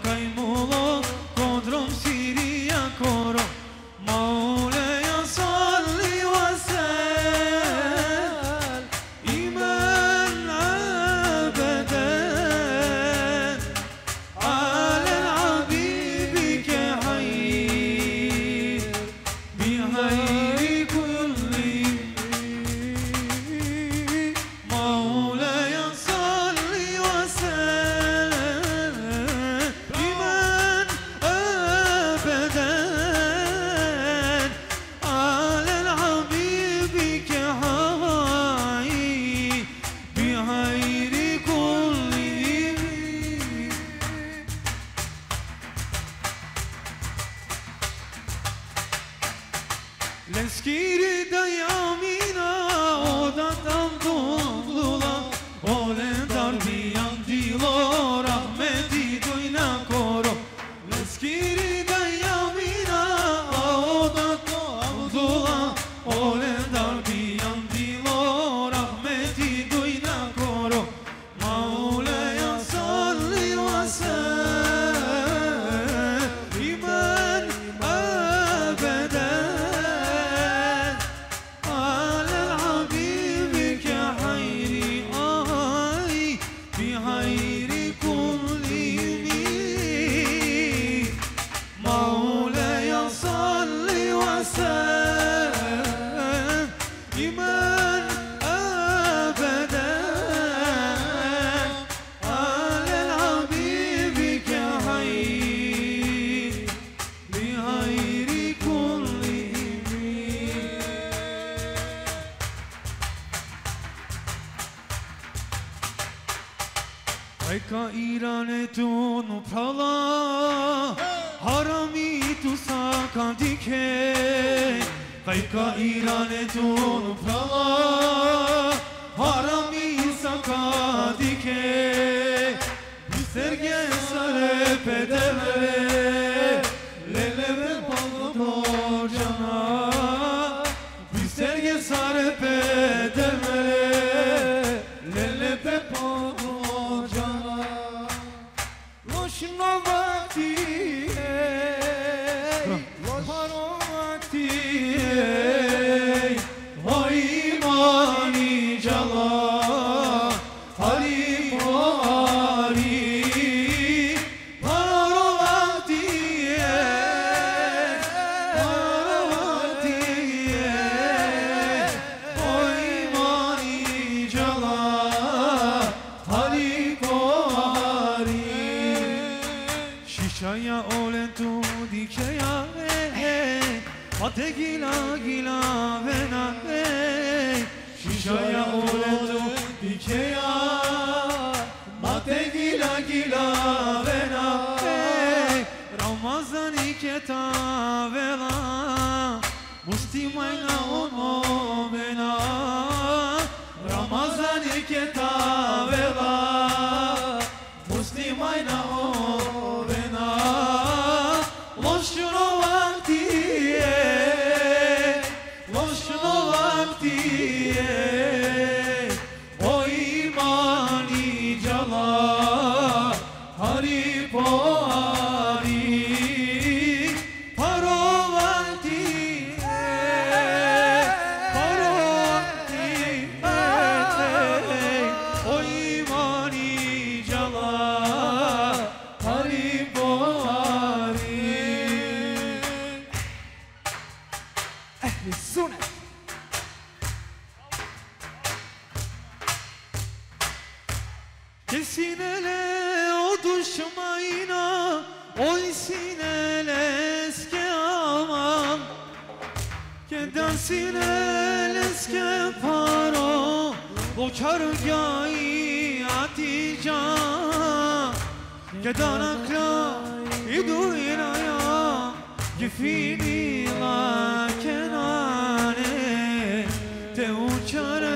Speaker 3: luchar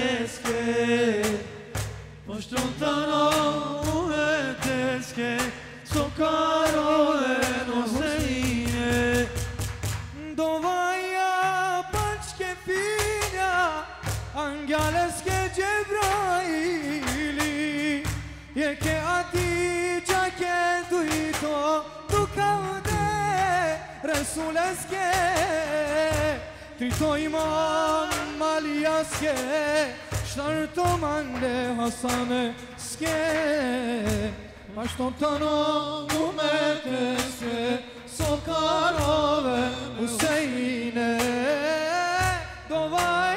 Speaker 3: teske Po shtun të no e teske So karo e no se ine Dovaja paçke fina Angeleske Cebraili Yeke
Speaker 1: Hatice ke duito Tu kavde Resuleske Trito imam
Speaker 3: ske Shtar të mande
Speaker 1: hasane ske Ma shton të në mu me
Speaker 5: të ske Sot
Speaker 8: karove Husejne
Speaker 5: Dovaj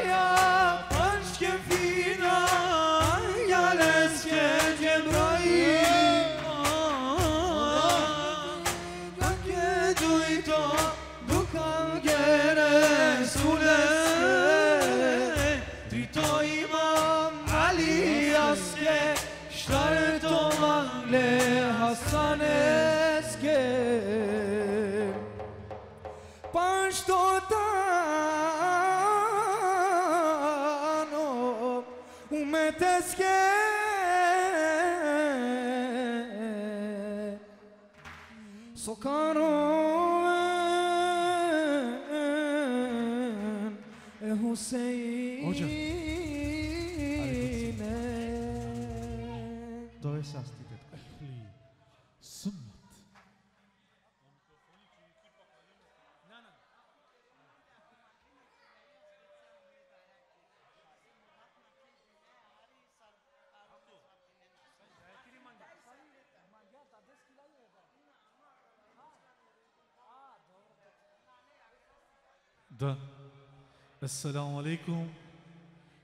Speaker 5: Esselamu alaikum.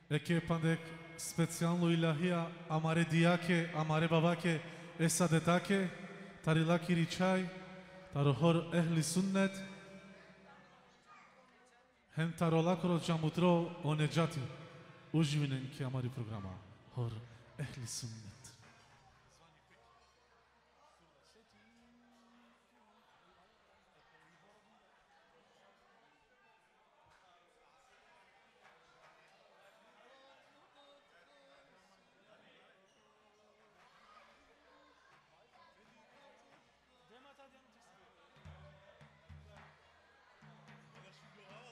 Speaker 5: Eke pandek specijalno ilahija amare dijake, amare babake, esadetake, tarilaki riçaj, tarohor ehli sunnet, hem tarolakro jamutro o necati. Uživinen ki amari programa. Hor ehli sunnet.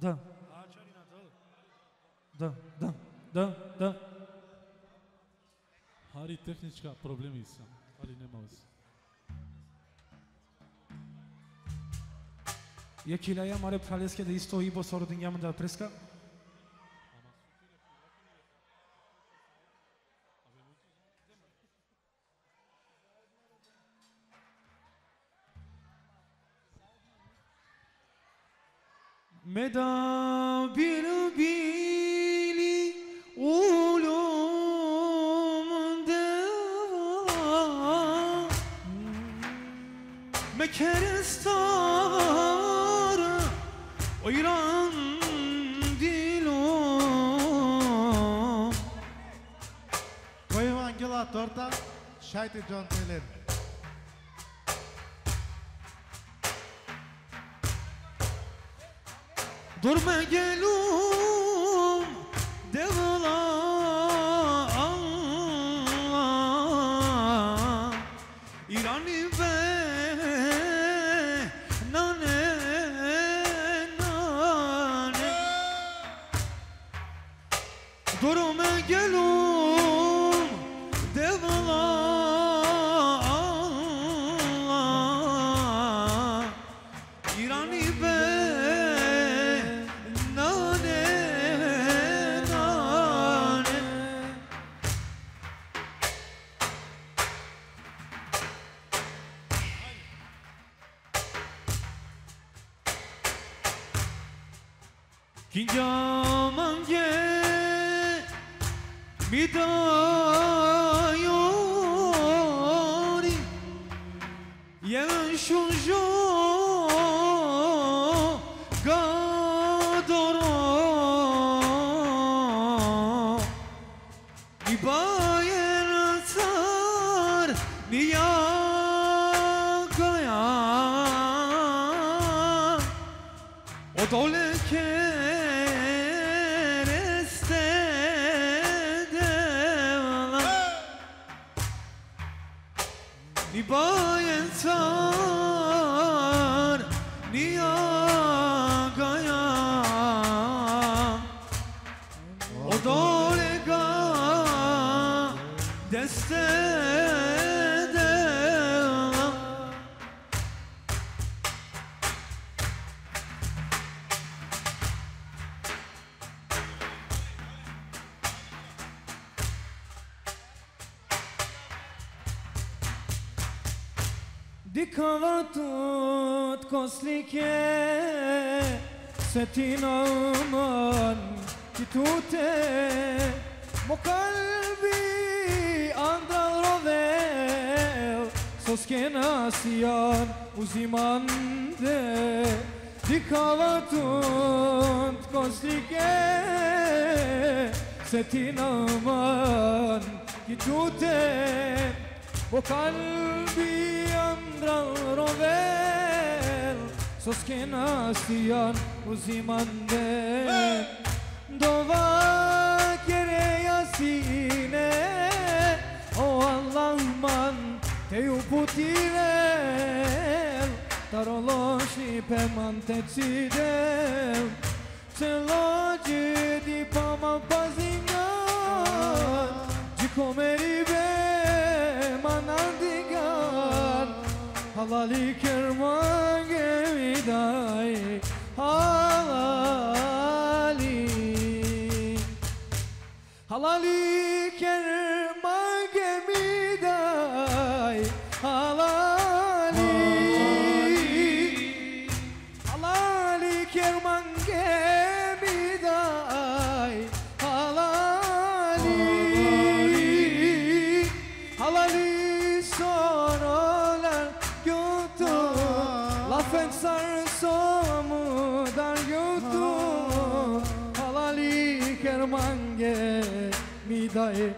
Speaker 3: Да. Да, да, да, да.
Speaker 5: Хари техничка проблеми се, али нема веќе.
Speaker 3: Ја килаја маре пралеске да исто ибо сородин јаман да преска. Meda bir bili ulum deva Mekeristar İran dilum.
Speaker 4: Koyvan gül at orta şahit John Taylor.
Speaker 3: Durma gelum devla Allah. İrani be nane nane. Durma gelum koslike Se ti nauman ti tute Mo kalbi andral rovel Sos kena sijan uzimande Dikava tut koslike Se ti nauman ti tute O kalbi andra rovel Saskia nas janë uziman ne Dova kere jasine O Allahman te ju putire Taroloshi
Speaker 1: pe man cidem Celoshi حالی کرمان گمیدای حالی حالی যায়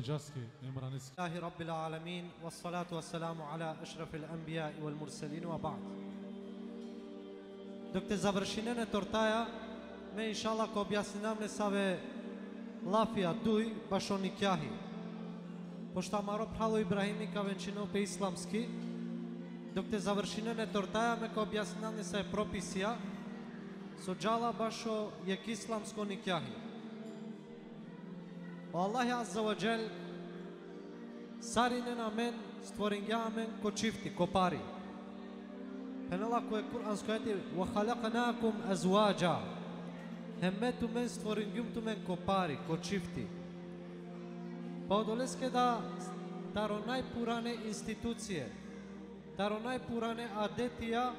Speaker 1: Bajanski, Imraniski. Allahi Rabbil Alamin, wassalatu wassalamu ala ashrafil
Speaker 5: anbiya wal mursalin wa ba'd. Докте
Speaker 6: завршинене тортаја, ме иншалла ко објаснинам не саве лафија дуј башо никјахи. Пошто амаро прало Ибрахими ка венчино пе исламски, докте завршинене тортаја ме ко објаснинам не саве прописија, со джала башо јек исламско никјахи. والله عز وجل сарине на мен, створења мен ко чифти, ко пари. Пенела кој Куранско ети «Ва халаканакум азваджа» Хеммету мен створењумту мен ко пари, ко чифти. Па одолеске да таро најпуране институције, таро најпуране адетија,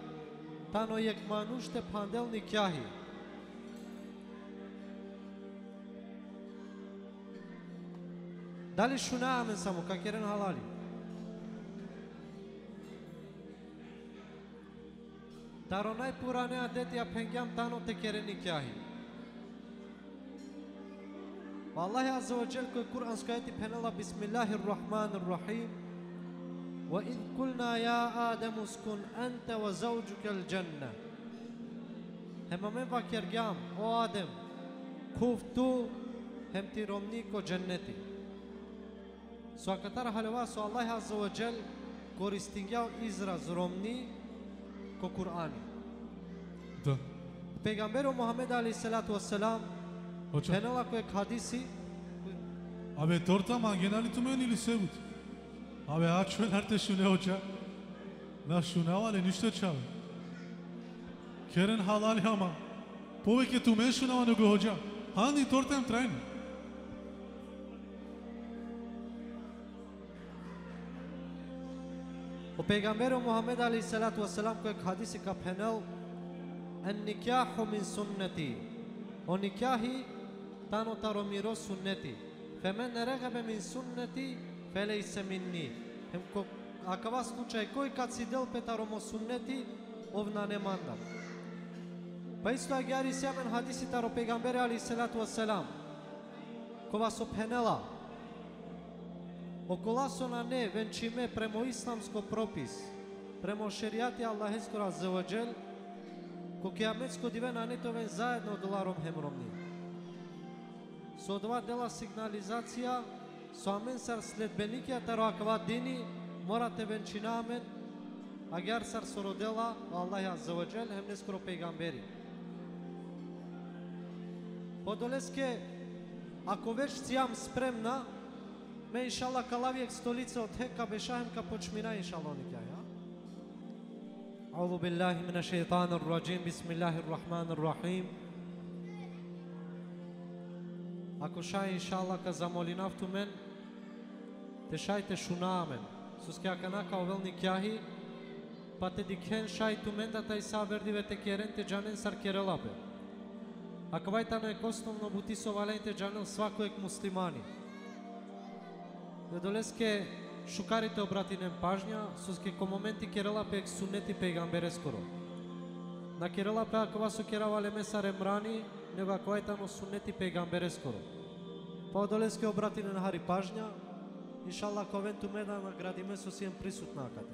Speaker 6: тано јекмануште панделни кјахи. Dá-lhe chuná, meu Samu, tá querendo ralar ali. Taronai purane adet ya pengyam tano tekere والله عز وجل كل قرآن سكايتي بين بسم الله الرحمن الرحيم وإذ قلنا يا آدم اسكن أنت وزوجك الجنة هما من فاكر جام أو آدم كوفتو هم تيرومنيكو جنتي ko gjenneti. So akatar haleva so Allah Azza wa Jal koristingjao izraz romni ko Kur'ani.
Speaker 5: Da.
Speaker 6: Pejgamberu Muhammed ali salatu wassalam
Speaker 5: Hoća.
Speaker 6: penala koje hadisi
Speaker 5: Абе, торта мангена ли ту мен или се бут? Абе, а човек арте шуне hoca. На шунава ли ништо чаве? Керен халали ама. Повеќе ту мен шунава него hoca. Ханди торта им трајно.
Speaker 6: O pejgamberu Muhammed alayhi salatu wasalam ko ek hadisi ka penel an من سنتی و O تانو تارو میرو سنتی فمن رغب من سنتی فلیس منی ہم کو ko akava slučaj koji kad si del petaro mo sunneti ovna ne manda. Pa isto agjari sjamen hadisi taro pejgamberi alayhi salatu wasalam. Ko vas o penela Околасо на не венчиме премо исламско пропис, премо шеријати Аллахеско Аззаваджел, ко кеаметско дивена нетовен заедно доларом хемромни. Со два дела сигнализација, со аменсар сар следбеникија таро дини, морате венчина амен, агар сар сородела Аллахи Аззаваджел, хем нескоро пејгамбери. пейгамбери. Подолеске, ако веќе сијам спремна, ме иншалла калавиек столица од хека бешахем ка почмина иншалла никја, ја? أعوذ بالله من الشيطان الرجيم بسم الله الرحمن الرحيم Ако шај иншалла ка замолинавту мен, те шајте шунаамен. Сус ке аканака овелни кјахи, па те дикхен шајту мен да тај савердиве те керен те джанен сар керелапе. Ако вајтано е основно бутисо вален те джанел свакоек муслимани. Недолеске шукарите обратинем пажња, со скеко моменти керела пек сунети пегамбере скоро. На керела пе акова со керава лемеса ремрани, него е тано сунети пегамбере скоро. Па одолеске обратинен хари пажња, иншалла ковенту на гради наградиме со сием присутна акаде.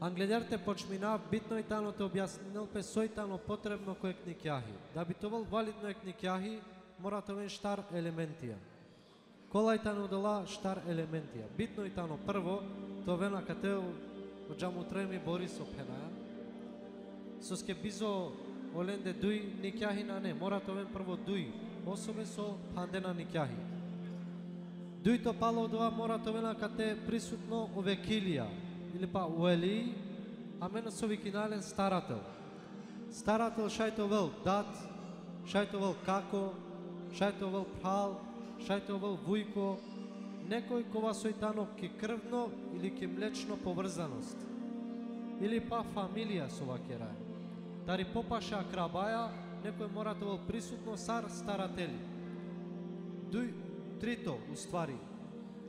Speaker 6: Англедерте почмина битно и тано те објаснил пе сојтано потребно кој кникјахи. Да битувал валидно е кникјахи, мора да штар елементија. Колај тано дела штар елементија. Битно и тано прво, то вена кате о джаму треми Борис опена. Соске бизо оленде дуј никјахи на не, мора тоа прво дуј, особе со пандена никјахи. Дујто пало од ова мора вела кате присутно ове килија или па уели, а мене со викинален старател. Старател шајтовел дат, шајтовел како, шајтовел прал, шајтовел вујко, некој кова сојтанов ке крвно или ке млечно поврзаност. Или па фамилија со вакера. Тари попаша крабаја, некој мора присутно сар старатели. Дуј, трито, уствари,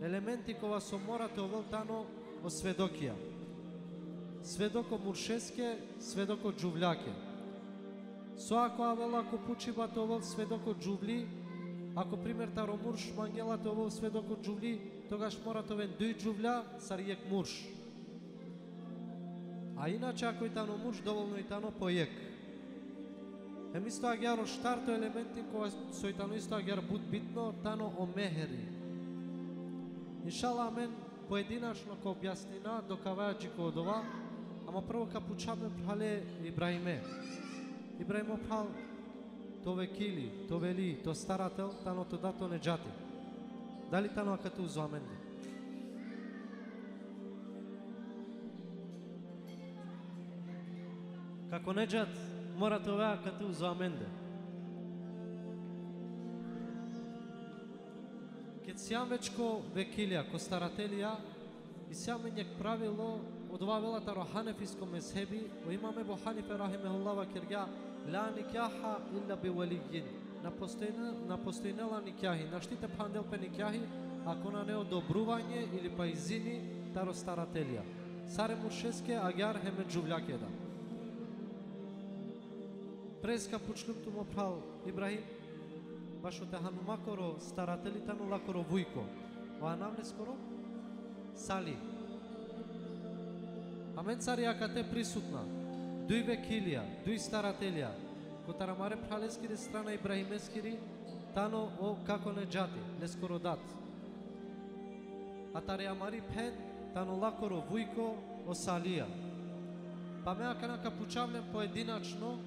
Speaker 6: елементи кова со морате овел тано осведокија. Сведоко муршеске, сведоко джувљаке. Со ако авел ако пучибате овел сведоко ако пример ромурш мурш овал сведокот сведоко джувли, тогаш морат овен дуј джувља, саријек мурш. А иначе ако и тано мурш, доволно и тано појек. Е мисто агјаро штарто елементи која со и тано исто агјар буд битно, тано омехери. Иншала амен, поединачно ко објаснина до кавајаджи ко од ова, ама прво капучаме прале Ибраиме. Ибраиме. Ибраимо прал то векили, то вели, то старател, тано да, то дато не джати. Дали тано акате узоаменде? Како не джат, морате оваа кате узоаменде. Ке сјамечко векилија, ко старателија, и сјаменјек правило од ова велата роханефиско мезхеби, во имаме во Ханифе рахимехуллава кирга, ла nikaha illa би waliyin. На постојна, на постојнела никјахи, на штите пандел пе никјахи, ако на не одобрување или па изини таро старателија. Саре муршеске агјар хеме джувљакеда. Преска почнупту му прал Ибрахим, баш од ханумакоро старатели тану лакоро вујко. Ва навне скоро? Сали. Амен цари акате присутна дуй векилија, дуй старателија. Котарамаре пралескири страна Ибрахимескири, тано о како не джати, не скоро дат. А таре амари пен, тано лакоро вујко о салија. Па ме акана капучавлен поединачно,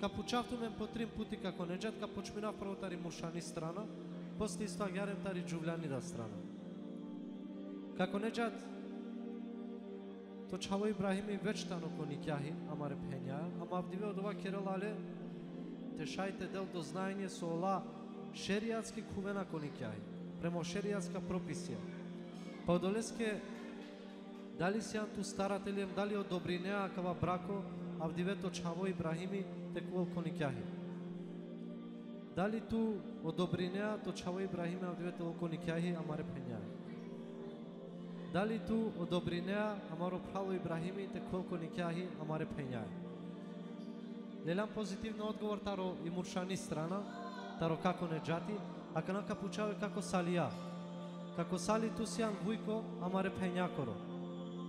Speaker 6: Капучавтумен по трим пути како не джат, капучмина прво тари мушани страна, после исто гјарем тари джувљани да страна. Како не джат, чаво Ибрахими вечтано ко никјахи, ама репхења, ама авдиве од ова керелале, але, тешајте дел до знаење со ола шеријатски кувена кони никјахи, премо шеријатска прописија. Па одолеске, дали си анту старателем, дали одобринеа кава брако, авдивето чаво Ибрахими, текувал кони никјахи. Дали ту одобринеа то чаво Ибрахиме авдивете кони никјахи, ама репхења. Дали ту одобринеа амаро право Ибрахими колку ко никјахи, амаре репхења. Нелам позитивно одговор таро и муршани страна, таро како не джати, а канака пучаве како салија. Како сали ту сијан вујко, амаре пењакоро.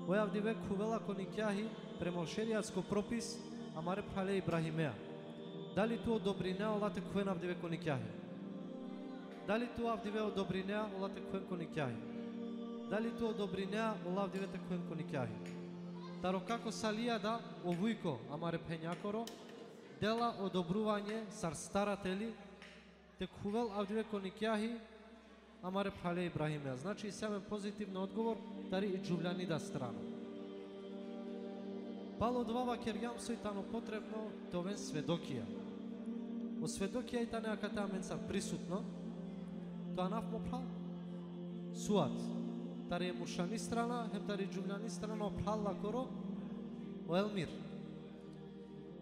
Speaker 6: Оја авдиве кувела ко никјахи, премо шеријатско пропис, амаре прале Ибрахимеа. Дали ту одобринеа олате квен авдиве ко никјахи? Дали ту авдиве одобринеа олате квен ко никјахи? Дали тоа одобринеа олавдивете квен ко никјахи? Таро како салија да овујко амаре пењакоро, дела одобрување сар старатели, те хувел авдиве ко никјахи, амаре прале Ибрахиме. Значи, сјаме позитивно одговор, тари и джувляни да страна. Пало двава кергјам со и тано потребно товен сведокија. О сведокија и та аката менца присутно, тоа нав му прал. Суат. Тари е муршани страна, хем тари джугljани страна опрал коро, о Елмир.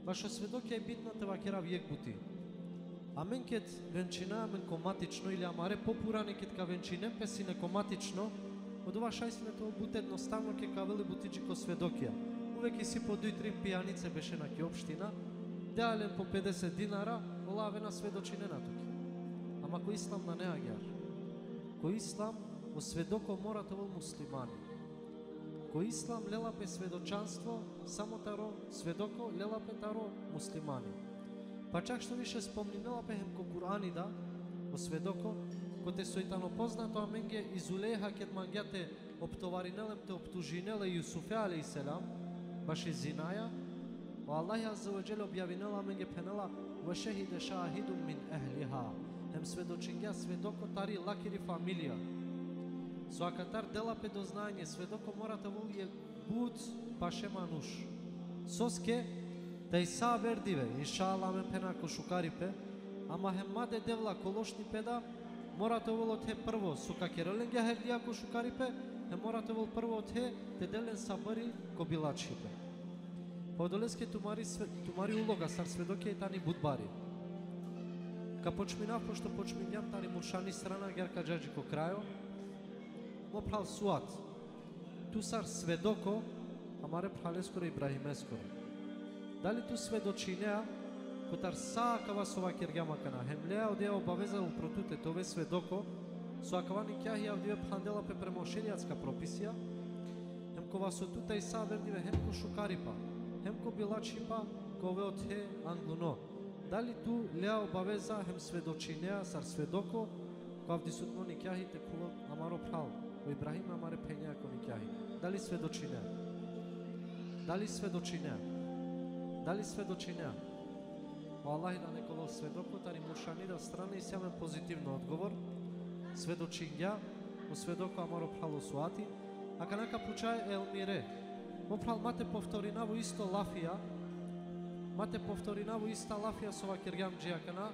Speaker 6: Ваша сведокија е битна тева вакера виек бути. Амен кет венчина амен коматично или амаре попуране кет ка венчинем песи некоматично, од ова шајсине тоа буте едноставно ке кавели бутичи ко сведокија увеќе си по дуј три пијанице беше на општина, деален по 50 динара, олаве на сведочинена туки. Ама кој ислам на неагјар? Кој ислам о сведоко мора да муслимани. Кој ислам лелапе сведочанство, само таро сведоко лелапе таро муслимани. Па чак што више спомни лелапе хем ко Курани да, о сведоко, коте сојтано познато аменге изулеха кед мангјате оптоваринелем те оптужинеле Јусуфе алейхиселам, баше зинаја, во Аллах ја wa Jalla објавинела меѓе пенела во шехиде шахидун мин ехлиха. Хем сведочингја сведоко тари лакири фамилија. Со акатар делапе до знање, сведоко мората вол е бут паше мануш. Соске, да и са вердиве, иншалла ме пенако шукарипе, ама хемаде девла колошни педа, мората вол те прво, со какерелен ге хердија ко шукарипе, хем мората vol прво те, те делен сабари ko bilačipe. Подолеске тумари све, тумари улога сар сведоке и тани будбари. Ка почминав пошто почминјам тани муршани страна герка джаджи ко крајо, мо прал суат. Ту сар сведоко, амаре Ибрахиме скоро. Дали ту сведочинеа, котар са кава сова киргама кана, хемлеа одеа обавеза у протуте тове сведоко, со акавани кјахи авдиве пхандела пе премошенијацка прописија, хем кова со тута и са вердиве хем шукарипа, хемко билачипа, кове од хе англуно. Дали ту леа обавеза хем сведочинеа сар сведоко, кога вдисутно ни кјахи те куло амаро прал, о Ибрахим маре пења ко ни Дали Дали сведочинеа? Дали сведочинеа? Па Дали сведочинеа? О Аллах да неколо сведокот, тари мушани да страни и сјаме позитивно одговор, сведочиња, о сведоко амаро прало суати, а канака пучај елмире. Мо прал мате повторинаву исто лафија, мате повторинаву иста лафија со ова киргам джијакана,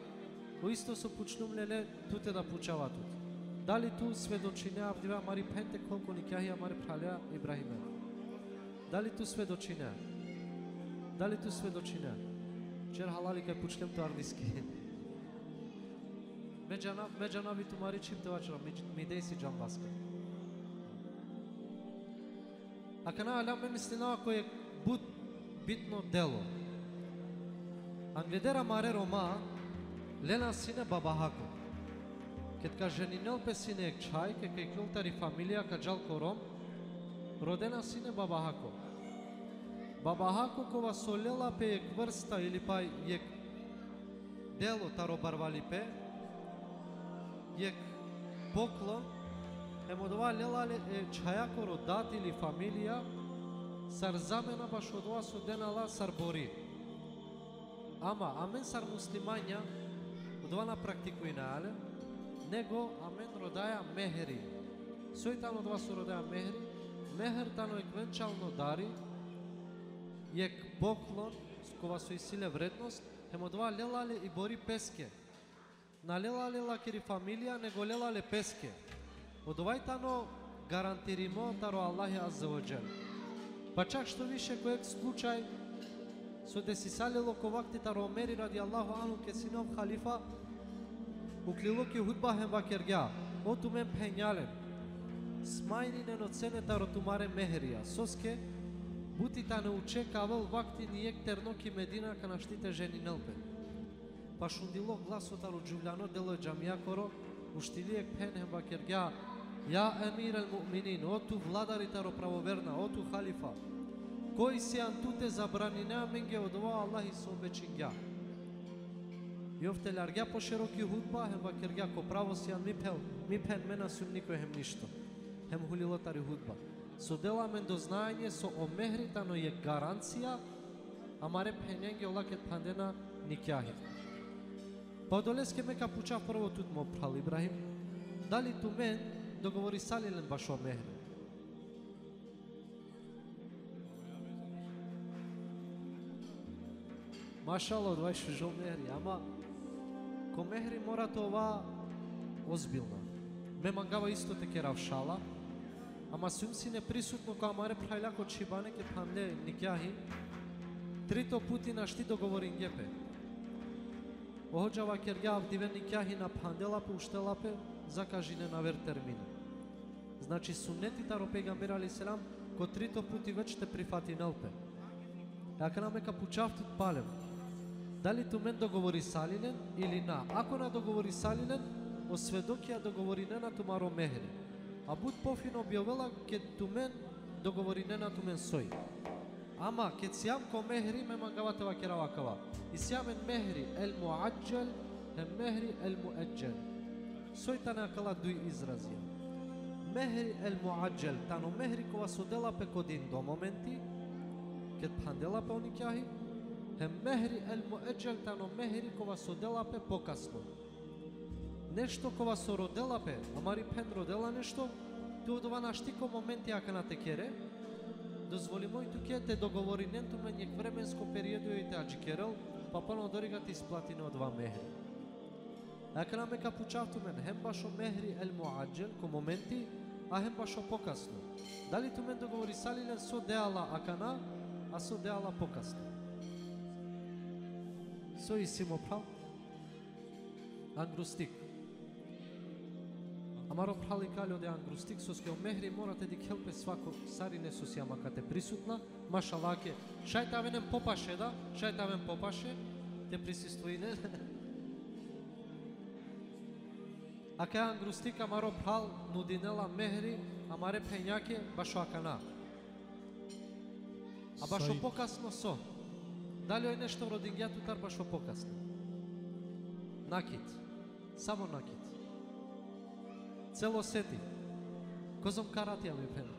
Speaker 6: исто со пучнумлеле туте да пучава тут дали ту сведочине авдива амари пенте конко никаҳи амари праля ибраҳима дали ту сведочине дали ту сведочине чер ҳалали кай пучлем ту ардиски ме ҷанаб ме ҷанаби ту мари чим тавачра мидеси ҷамбаска акана алям ме мислинава кое буд битно дело. Англидера маре рома лена сина бабаҳако Ket ka ženinel pe sine ek čaj, ke ke kultari familija ka džal korom, rodena sine babahako. Babahako kova solela pe ek vrsta ili pa ek delo taro barvali pe, јек поклон е му дова лелале е чајако родат или фамилија сар замена баш од ова со денала сар бори. Ама, амен сар муслимања, од ова на практикуинаале, него амен родаја мехери. Сој тано од вас родаја мехери, мехер тано е квенчално дари, ек поклон, кова со силе вредност, е два лелале и бори песке На лелале лакери фамилија, него лелале песке. Од овајтано гарантиримо таро Аллахи Азza. Па чак што више којек случај со деси салело ковакти таро Омери ради Аллаху ану ке синов халифа уклило ки худба хем вакергја. Оту мен пењален. Смајни не ноцене таро тумаре мехерија. Соске бути та не учекавал вакти нијек терноки Медина ка наштите жени нелпе па шундило гласот ало џувљано дело џамијакоро, уштилиек пенхем бакергја, ја емир ел муъминин, оту владарите ро правоверна, оту халифа, кои се антуте забранинеа менге од ова Аллах и со обечингја. Јовте ларгја по широки худба, хем бакергја ко право си ми пел, ми пен мена сум никој хем ништо. Хем хулилотари худба. Со деламен до знаење со омехритано е гаранција, амаре пененге олакет пандена никјахи. Па долеске ме капуча прво тут мо прал Ибрахим. Дали ту мен договори салилен баш мехре. Машало, двај шо жо ама ко мехри мора тоа озбилно. Ме мангава исто те керав шала, ама сум си неприсутно која маре прајляко чибане ке панле никјахи, трито пути нашти договорин гепе. Оhođava kerjav diveni kjahina pandelape uštelape zakажине на вер термина. Значи сунети таро пегамбер али селам ко трито пути веќе те прифати нелпе. Ако наме пучавтот палем, дали Тумен договори салинен или на? Ако на договори салинен, осведокија договори не на тумаро мехре. А буд пофино објавела ке Тумен договори не на ту мен сој. Ама ке сијам ко мехри ме мангаватева вакера вакава. И сијамен мехри ел муаджел хем мехри ел муаджел. Сој тана кала дуј изразија. Мехри ел муаджел, тано мехри кова содела пе кодин до моменти, кет пандела пе они кјахи, е мехри ел муаджел, тано мехри кова содела пе покасно. Нешто кова со роделапе, амари пен родела нешто, Ту од ова наштико моменти ака на текере, дозволи мој туке те договори ненту њек временско периоду и те аджикерел, па пано дорига ти исплатине на два мехри. Ака на мека пучавтумен, хем башо мехри ел муаджел, ко моменти, а хем башо покасно. Дали ту мен договори салилен со деала акана, а со деала покасно. Со и си прав. Ангрустик. Амаро прали калјо де ангрустик со скео мехри морате ди келпе свако сарине со сиама кате присутна, машалаке. Шајтавенен попаше да, шајтавен попаше, те присуствуине. Аке ангрустик амаро прал нудинела мехри, амаре пењаке башо акана. А башо покасно со. Дали ој нешто родингја баш во покасно? Накит. Само накит. Цело сети. Козом каратија ми пена.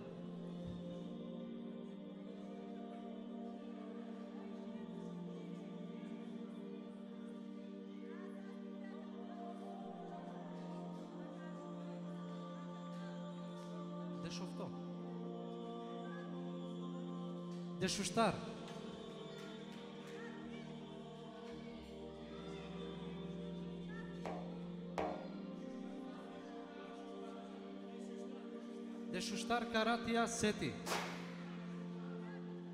Speaker 6: Дешовто. Дешуштар. Дешуштар каратија сети.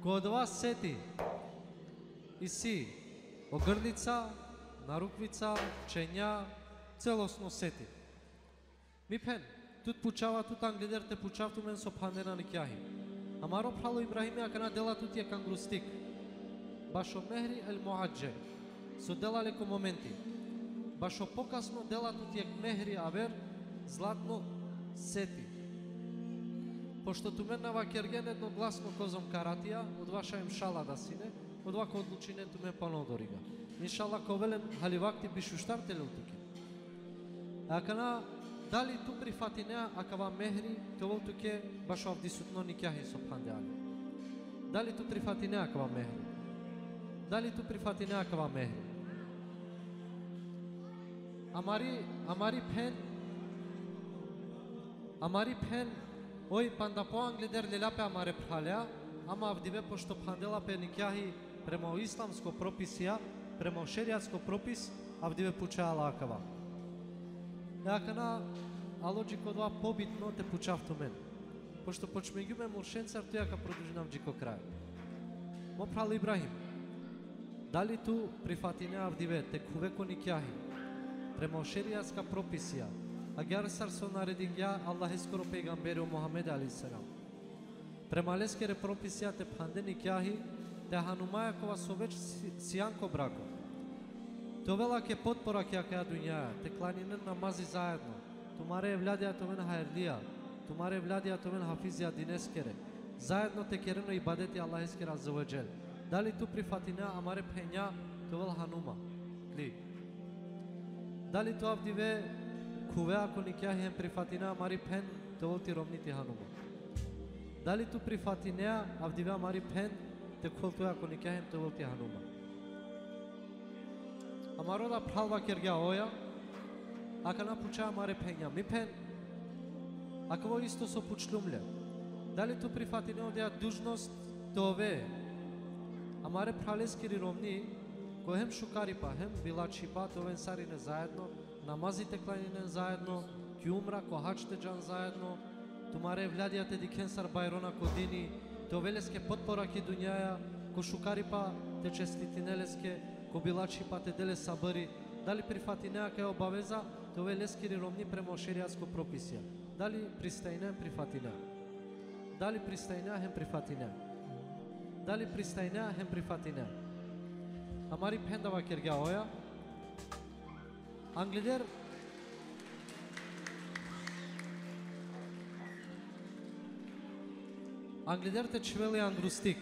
Speaker 6: Код вас сети. И си огрница, наруквица, чења, целосно сети. Ми пен, тут пучава, тут англидер те пучав ту мен со пандена никјахи. Амаро прало Ибрахиме акана дела тут е кангрустик. Башо мехри ел муаджер. Со дела леко моменти. Башо покасно дела тут е мехри авер, златно сети. Пошто ту мен нава керген едногласно козом каратија, од ваша им шала да сине, од вака одлучине ту мен панодорига. Иншалла ковелен халивакти бишуштар телелтуке. Акана дали ту прифатинеа акава мехри товол туке баш авдисутно никјахи субханде али. Дали ту прифатинеа акава мехри? Дали ту прифатинеа акава мехри? Амари амари пен Амари пен ој пандапо англидер лелапе ама пралеа, ама авдиве пошто пандела пе никјахи према исламско прописија, премо шеријатско пропис, авдиве пучаа лакава. Јакана, алоджи код ова побитно те пучавто мен. Пошто почмеѓуме муршенцар тој јака продужинав джико крај. Мо прал Ибрахим. Дали ту прифатине авдиве те кувеко никјахи, према шеријатска прописија, а гјарсар со наредингја Аллах ескоро пегамбери Мухамед алейхиссалам. Према панде никјахи, те ханумаја кова со веќе брако. Довела ке потпора ке ака дуњаја, те кланинен намази заедно. Тумаре евладија томен хаерлија, тумаре евладија томен хафизија динескере. Заедно те керено и бадети Аллах аззаваджел. Дали ту прифатина амаре пења товел ханума. Кли. Дали ту авдиве куве ако никја хем прифатина мари пен товел ти ромнити ханума. Дали ту прифатинеа авдиве мари пен те кол ако никја хем товел ти ханума. Амарода пралва кергја оја, ака на пуча маре пења ми пен, ака во исто со пучлумле. Дали ту прифати не одеа дужност тове, амаре пралескири ромни, кој хем шукари па, хем билачи па, твоен сари не заедно, намазите кланинен заедно, ки умра ко хачте джан заедно, тумаре влядијате ди кенсар байрона кодини, овелеске потпора ки дуњаја, ко шукари па те честитинелеске, ко билачи па те деле сабари, дали прифати неака е обавеза, тоа е лескири ромни према шеријатско прописија. Дали пристајне прифатина? Дали пристајне хем прифатина? Дали пристајне хем прифатина? Амари пендава кергја оја, Англидер Англидер те чвели ангрустик.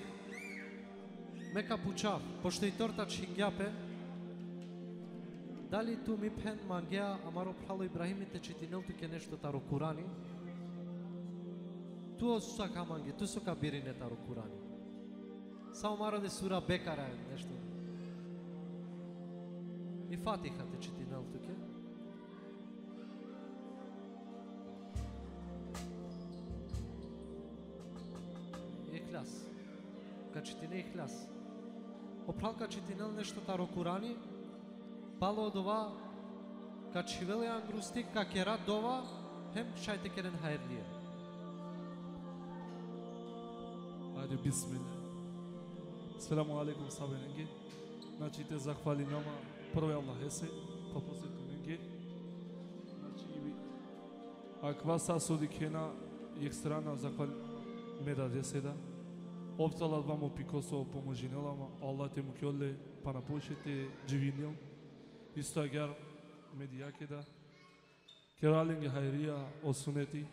Speaker 6: Мека пуча, пошто и торта чингјапе, дали ту ми пен мангеа, амаро прало Ибрахимите читинел туке нешто таро Курани, ту сака манге, ту сока бирине таро Курани. Само мара де сура бекара нешто. И фатиха те читинел туке. ихляс. Ка ти не ихляс. Опрал качи нел нешто таро Курани, пало од ова, ка чивеле ангрустик, ка кера дова, хем шајте керен хајрлија.
Speaker 9: Ајде, бисмиле. Селаму алейкум сабененги. Значи те захвали нама прво е Аллах есе, па после туменги. Значи аква са соди кена екстрана захвал меда деседа. Опталат вамо пикосо поможинелама, Аллах те му кјолле па напошете дживинил. Исто агар медијакеда. Кералинге хайрија осунети.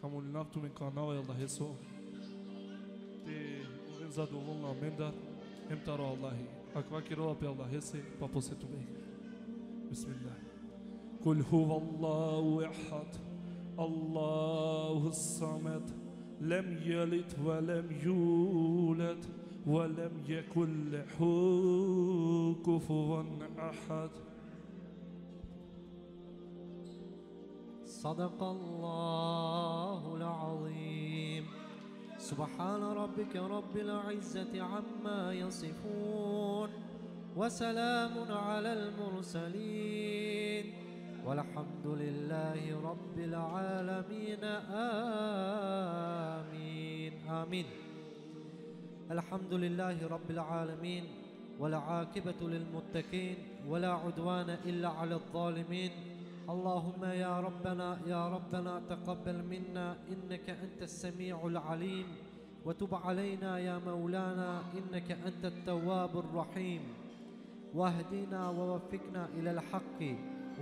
Speaker 9: Камули нафтумен канава е Аллах да есо. Те овен задоволна мендар. Аллахи. اكبر کی رو پہ اللہ سے بسم الله قل هو الله احد الله الصمد لم يلد ولم يولد ولم يكن له كفوا احد
Speaker 6: صدق الله العظيم سبحان ربك رب العزة عما يصفون وسلام على المرسلين والحمد لله رب العالمين. آمين. آمين. الحمد لله رب العالمين والعاقبة للمتقين ولا عدوان إلا على الظالمين اللهم يا ربنا يا ربنا تقبل منا إنك أنت السميع العليم. وتب علينا يا مولانا إنك أنت التواب الرحيم. واهدنا ووفقنا إلى الحق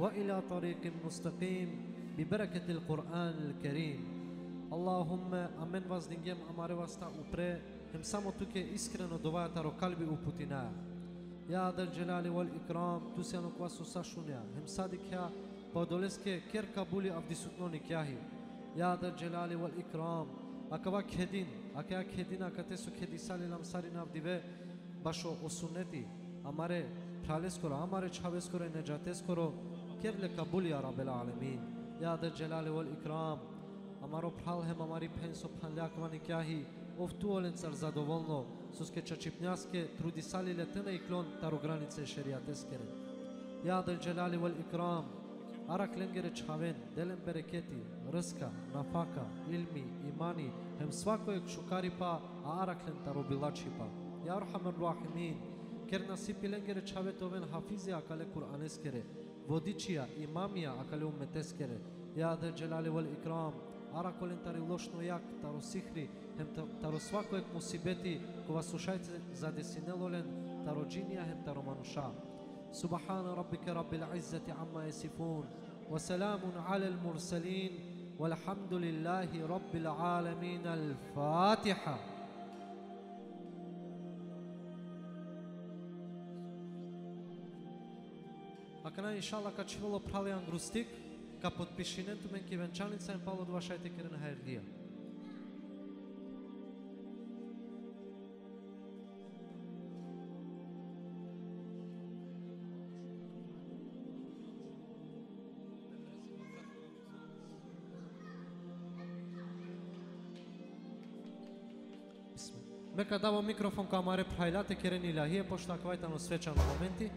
Speaker 6: وإلى طريق مستقيم ببركة القرآن الكريم. اللهم أمن وزدنجم أمار واستا أبري هم سامو توكي إسكرنو دواتا رو قلبي أبوتنا يا ذا الجلال والإكرام تسيانو كواسو ساشونيا هم صادق يا кер кабули авдисутнони кяхи. Яда джелали вал икрам. Акава кедин, ака ја кедина кате со кеди сали ламсари навдиве башо осунети. Амаре пралескоро, амаре чавескоро, неджатескоро. Керле кабули я рабел алемин. Я да джелали вал икрам. Амаро пралхем амари пенсо панляквани кјахи. олен цар задоволно, соске чачипњаске труди сали летена и клон таро границе шериатескере. Ја да джелали вал икрам. Аракленгере Чхавен, Делем Берекети, Рска, Нафака, Илми, Имани, хем свакојек шукарипа, а Араклен таробилачипа. Ја Архамер Рахимин, кер насипи ленгере Чхаветовен хафизи акале Кур'анескере, водичија, имамија, акале умметескере, Ја Аде Джелали Вел Икрам, Араклен тари лошно јак, таро сихри, хем таро свакојек мусибети, кова сушајце за десинелолен, таро джинија, хем таро мануша. سبحان ربك رب العزة عما يصفون وسلام على المرسلين والحمد لله رب العالمين الفاتحة Акана иншалла ка чиволо прали ангрустик, ка подпишиненту мен ки венчаница им пало двашајте керен хајрдија. Дека давам микрофон кај Маре Прхајлате керен илахија, пошто аквајтано свечано моменти.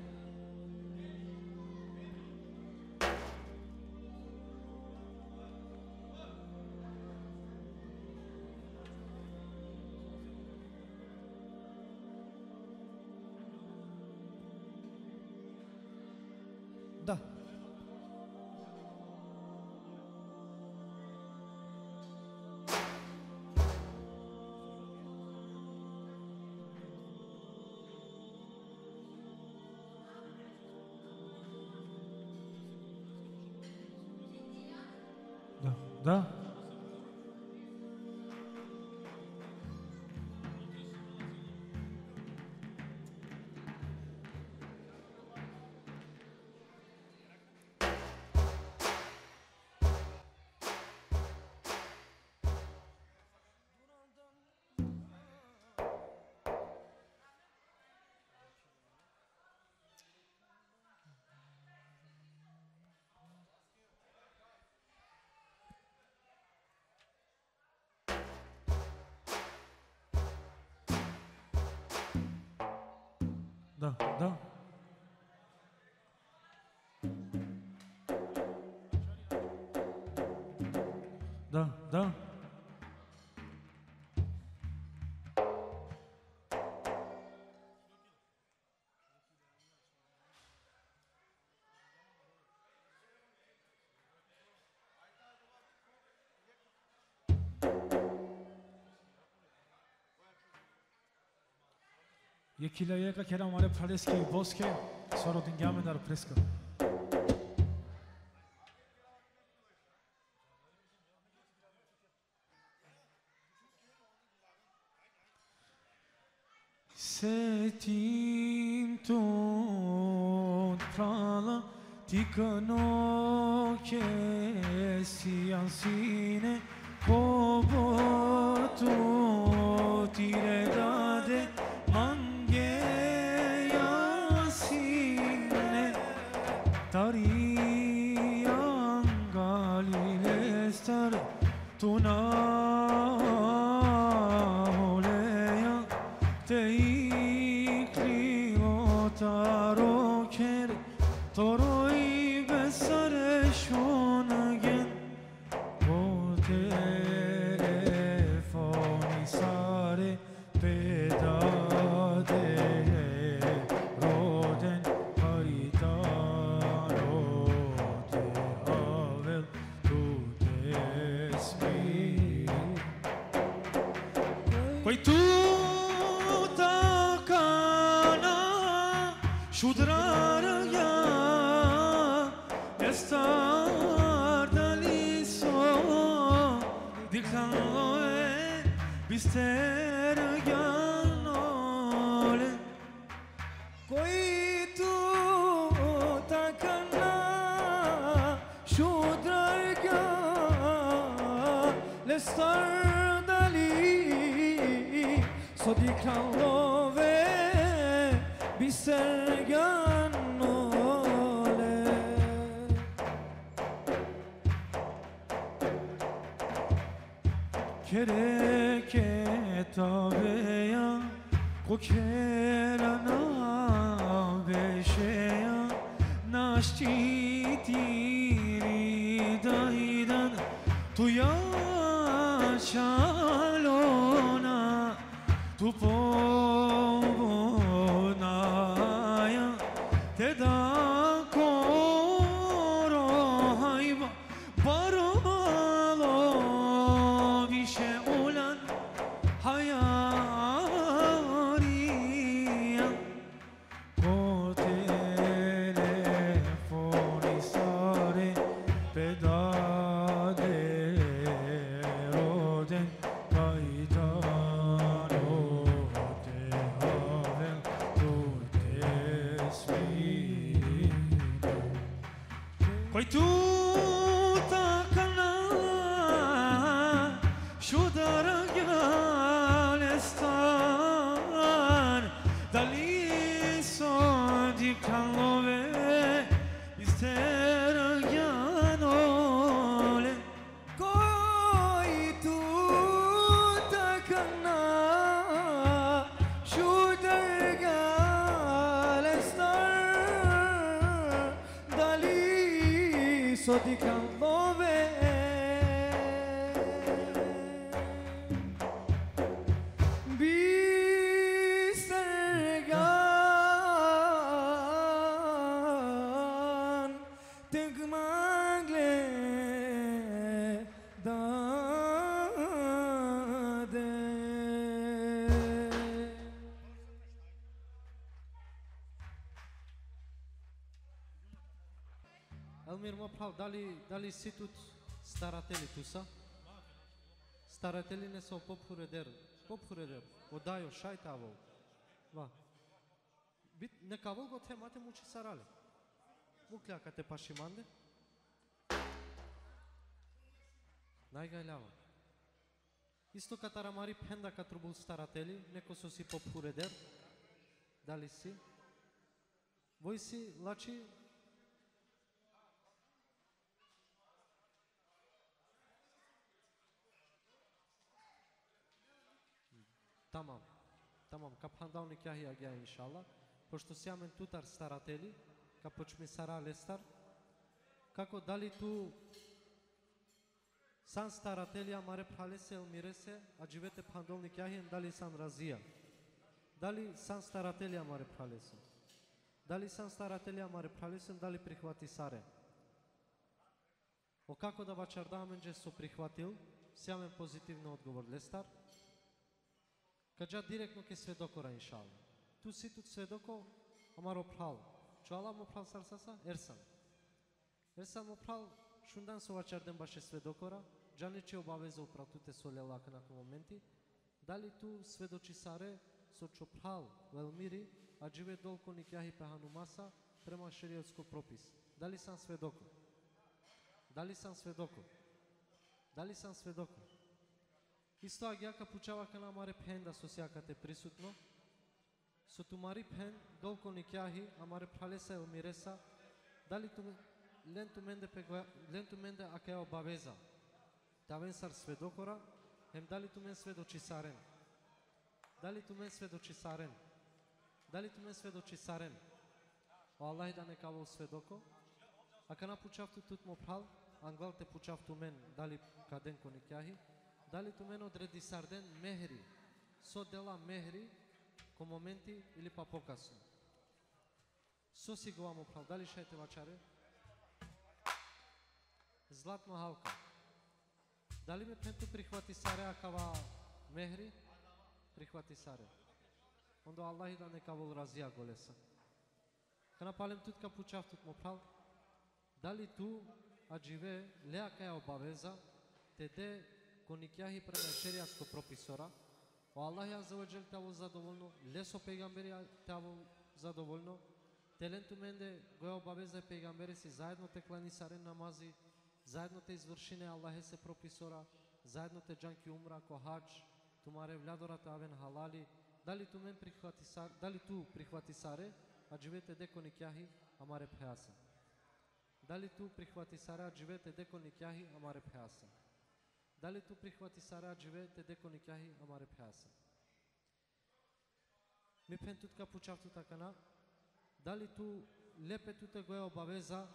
Speaker 1: Да,
Speaker 8: да.
Speaker 3: یکی لایقه که مال پرس که باز که سارو دنگامه در پرس کن Setim toprağa dikan o kesiyasine koy درگاه لستر دلی صدی کلو و بی سرگان نوله کره که تابه یا کوکرنا بشه یا ناشتیتی do ponto.
Speaker 6: Дали дали prav, тут старатели туса? Старатели не са попхуредер. Попхуредер. Одајо шајтаво. Ва. Бит некаво го темате мучи сарале. Муклякате пашиманде. Најгајляво. Исто катарамари пенда катрубул старатели, неко со си попхуредер. Дали си? Вој си лачи Tamam. Tamam. Kapandan nikah ya gel inşallah. пошто сјамен тутар старатели, ка почме сара лестар, како дали ту сан старатели амаре пралесе елмиресе, а живете пандолни кјахен дали сан разија. Дали сан старатели маре пралесе. Дали сан старатели маре пралесе, дали прихвати саре. О како да бачардамен че со прихватил, сјамен позитивно одговор лестар, Каджа директно ке сведокора иншалла. Ту си тут сведоко, амар опрал. Чуала му прал сарсаса? Ерсан. Ерсан му прал, шундан со вачарден баше сведокора, джани че обавеза упратуте со лелака на моменти, дали ту сведочи саре со чопрал велмири, а живе долко ни кјахи пехану маса према шериотско пропис. Дали сам сведоко? Дали сам сведоко? Дали сам сведоко? Исто агјака пучава кана маре пен да со сјакате присутно. Со тумари пен долко ни кјахи, амаре пралеса е умиреса, дали ту ленту менде пегва, ленту менде ака е обавеза. Тавен сар сведокора, хем дали ту мен сведочи сарен. Дали ту мен сведочи сарен. Дали ту мен сведочи сарен. О Аллах да не кава сведоко, а кана пучавту тут мо прал, ангвал те пучавту мен, дали каден кони кјахи, дали ту мен одреди сарден мехри, со дела мехри, ко моменти или па покасно. Со си го вам прав, дали шајте вачаре? Златна халка. Дали ме пенту прихвати саре акава мехри? Прихвати саре. Ондо Аллах и да не кавол разија голеса. Кана палем тут ка пучав тут му прав, дали ту а живе леака каја обавеза, те де коникјахи према шеријатско прописора, о Аллах ја заводжел таво задоволно, лесо пегамбери таво задоволно, телен ту менде го ја обавеза пегамбери си заедно те клани сарен намази, заедно те извршине Аллахе се прописора, заедно те джанки умра ко хач, тумаре влядората авен халали, дали ту мен прихвати сар, дали ту прихвати саре, а живете деко никјахи, амаре пхеаса. Дали ту прихвати саре, а живете деко никјахи, амаре пхеаса. Дали ту прихвати сара живеете деко никахи амаре пјаса. Ми пен тутка пучавту такана, дали ту лепе туте го е обавеза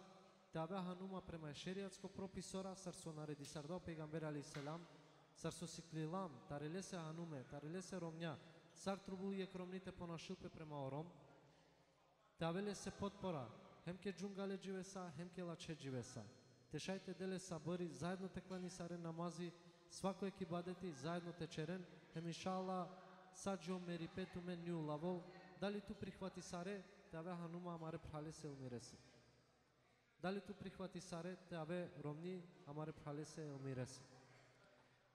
Speaker 6: да беха нума према шеријатско прописора, сар со нареди сардо да пегамбер али селам, сар со сиклилам, тареле се хануме, тареле се ромња, сар трубује кромните понашилпе према ором, да тавеле се подпора. хем ке джунгале живеса, хем ке лаче живеса. Тешајте деле сабори, заедно те клани сарен намази, свако еки бадети, заедно те черен, хем иншалла, саджо мери пету мен нју лавол, дали ту прихвати саре, те аве ханума амаре прале се умиресе. Дали ту прихвати саре, те аве ромни амаре прале се умиресе.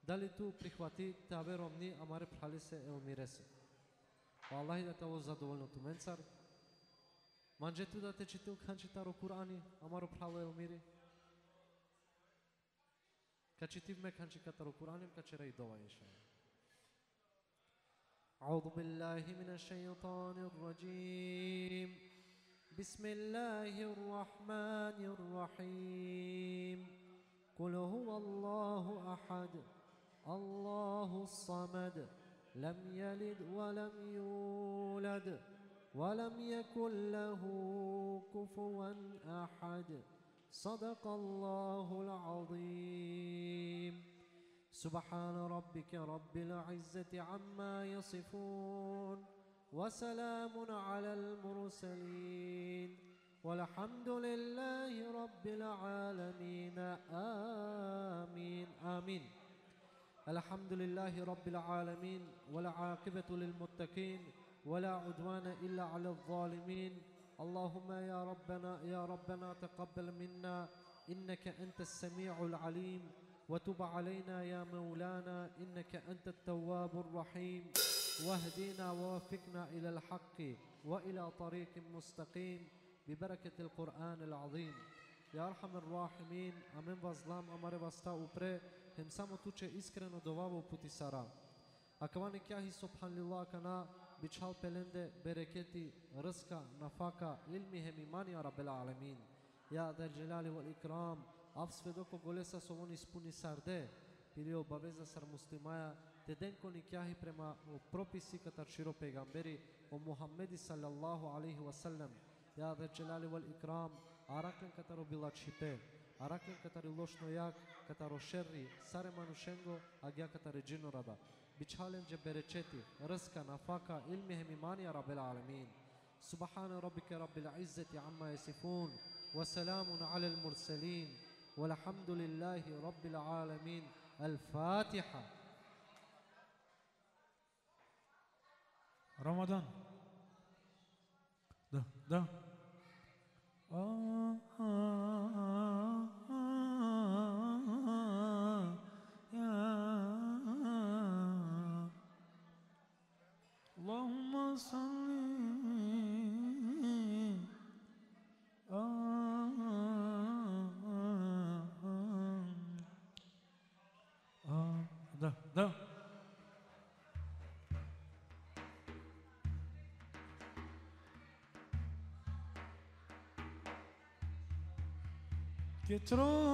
Speaker 6: Дали ту прихвати, те аве ромни амаре прале се умиресе. О Аллах да те во задоволно ту менцар, Манджету да те читил канчитаро Курани, амаро прало елмири. كاتشتيف ما كانش كتر القرآن كاتشري دوا إن شاء الله أعوذ بالله من الشيطان الرجيم بسم الله الرحمن الرحيم قل هو الله أحد الله الصمد لم يلد ولم يولد ولم يكن له كفوا أحد صدق الله العظيم. سبحان ربك رب العزة عما يصفون وسلام على المرسلين. والحمد لله رب العالمين. آمين. آمين. الحمد لله رب العالمين. والعاقبة للمتقين. ولا عدوان إلا على الظالمين. اللهم يا ربنا يا ربنا تقبل منا. إنك أنت السميع العليم. وتب علينا يا مولانا. إنك أنت التواب الرحيم. واهدنا ووفقنا إلى الحق وإلى طريق مستقيم ببركة القرآن العظيم. يا أرحم الراحمين. آمين. بظلام أمر amare vas ta upre Hem samo tuče iskreno dovavu puti sara Akvani kjahi subhanlillah biçhal pelende bereketi, rızka, nafaka, ilmi hem imani ya Rabbil Alemin. Ya del celali vel ikram, af svedoko golesa sovon ispuni sarde, или обавеза сар муслимаја, те ден кони кјахи према о прописи ката широ пегамбери, о Мухаммеди саллаллаху алейхи васелем, ја да джелали вал икрам, араклен катаро била чипе, араклен катари лошно як, катаро шерри, саре манушенго, агја катари بتشالنج جبرتشتي رزقا نفاقا المهم إيمان يا رب العالمين سبحان ربك رب العزة عما يصفون وسلام على المرسلين والحمد لله رب العالمين الفاتحة
Speaker 3: رمضان ده ده آه آه آه
Speaker 1: Ta-da!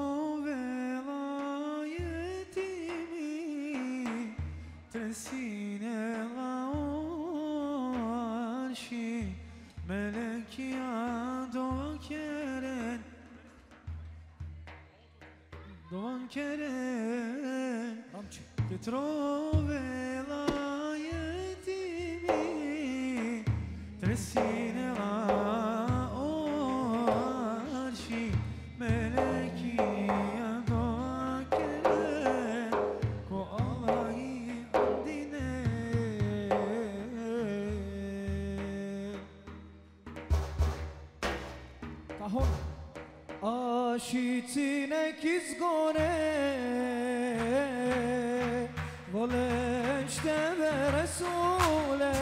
Speaker 1: sinek izgone Volešte ve Resule.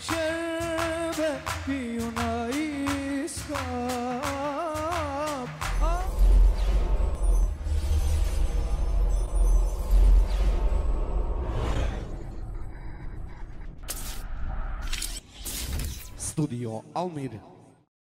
Speaker 1: Şerbe piyuna iskab ah.
Speaker 10: Studio Almir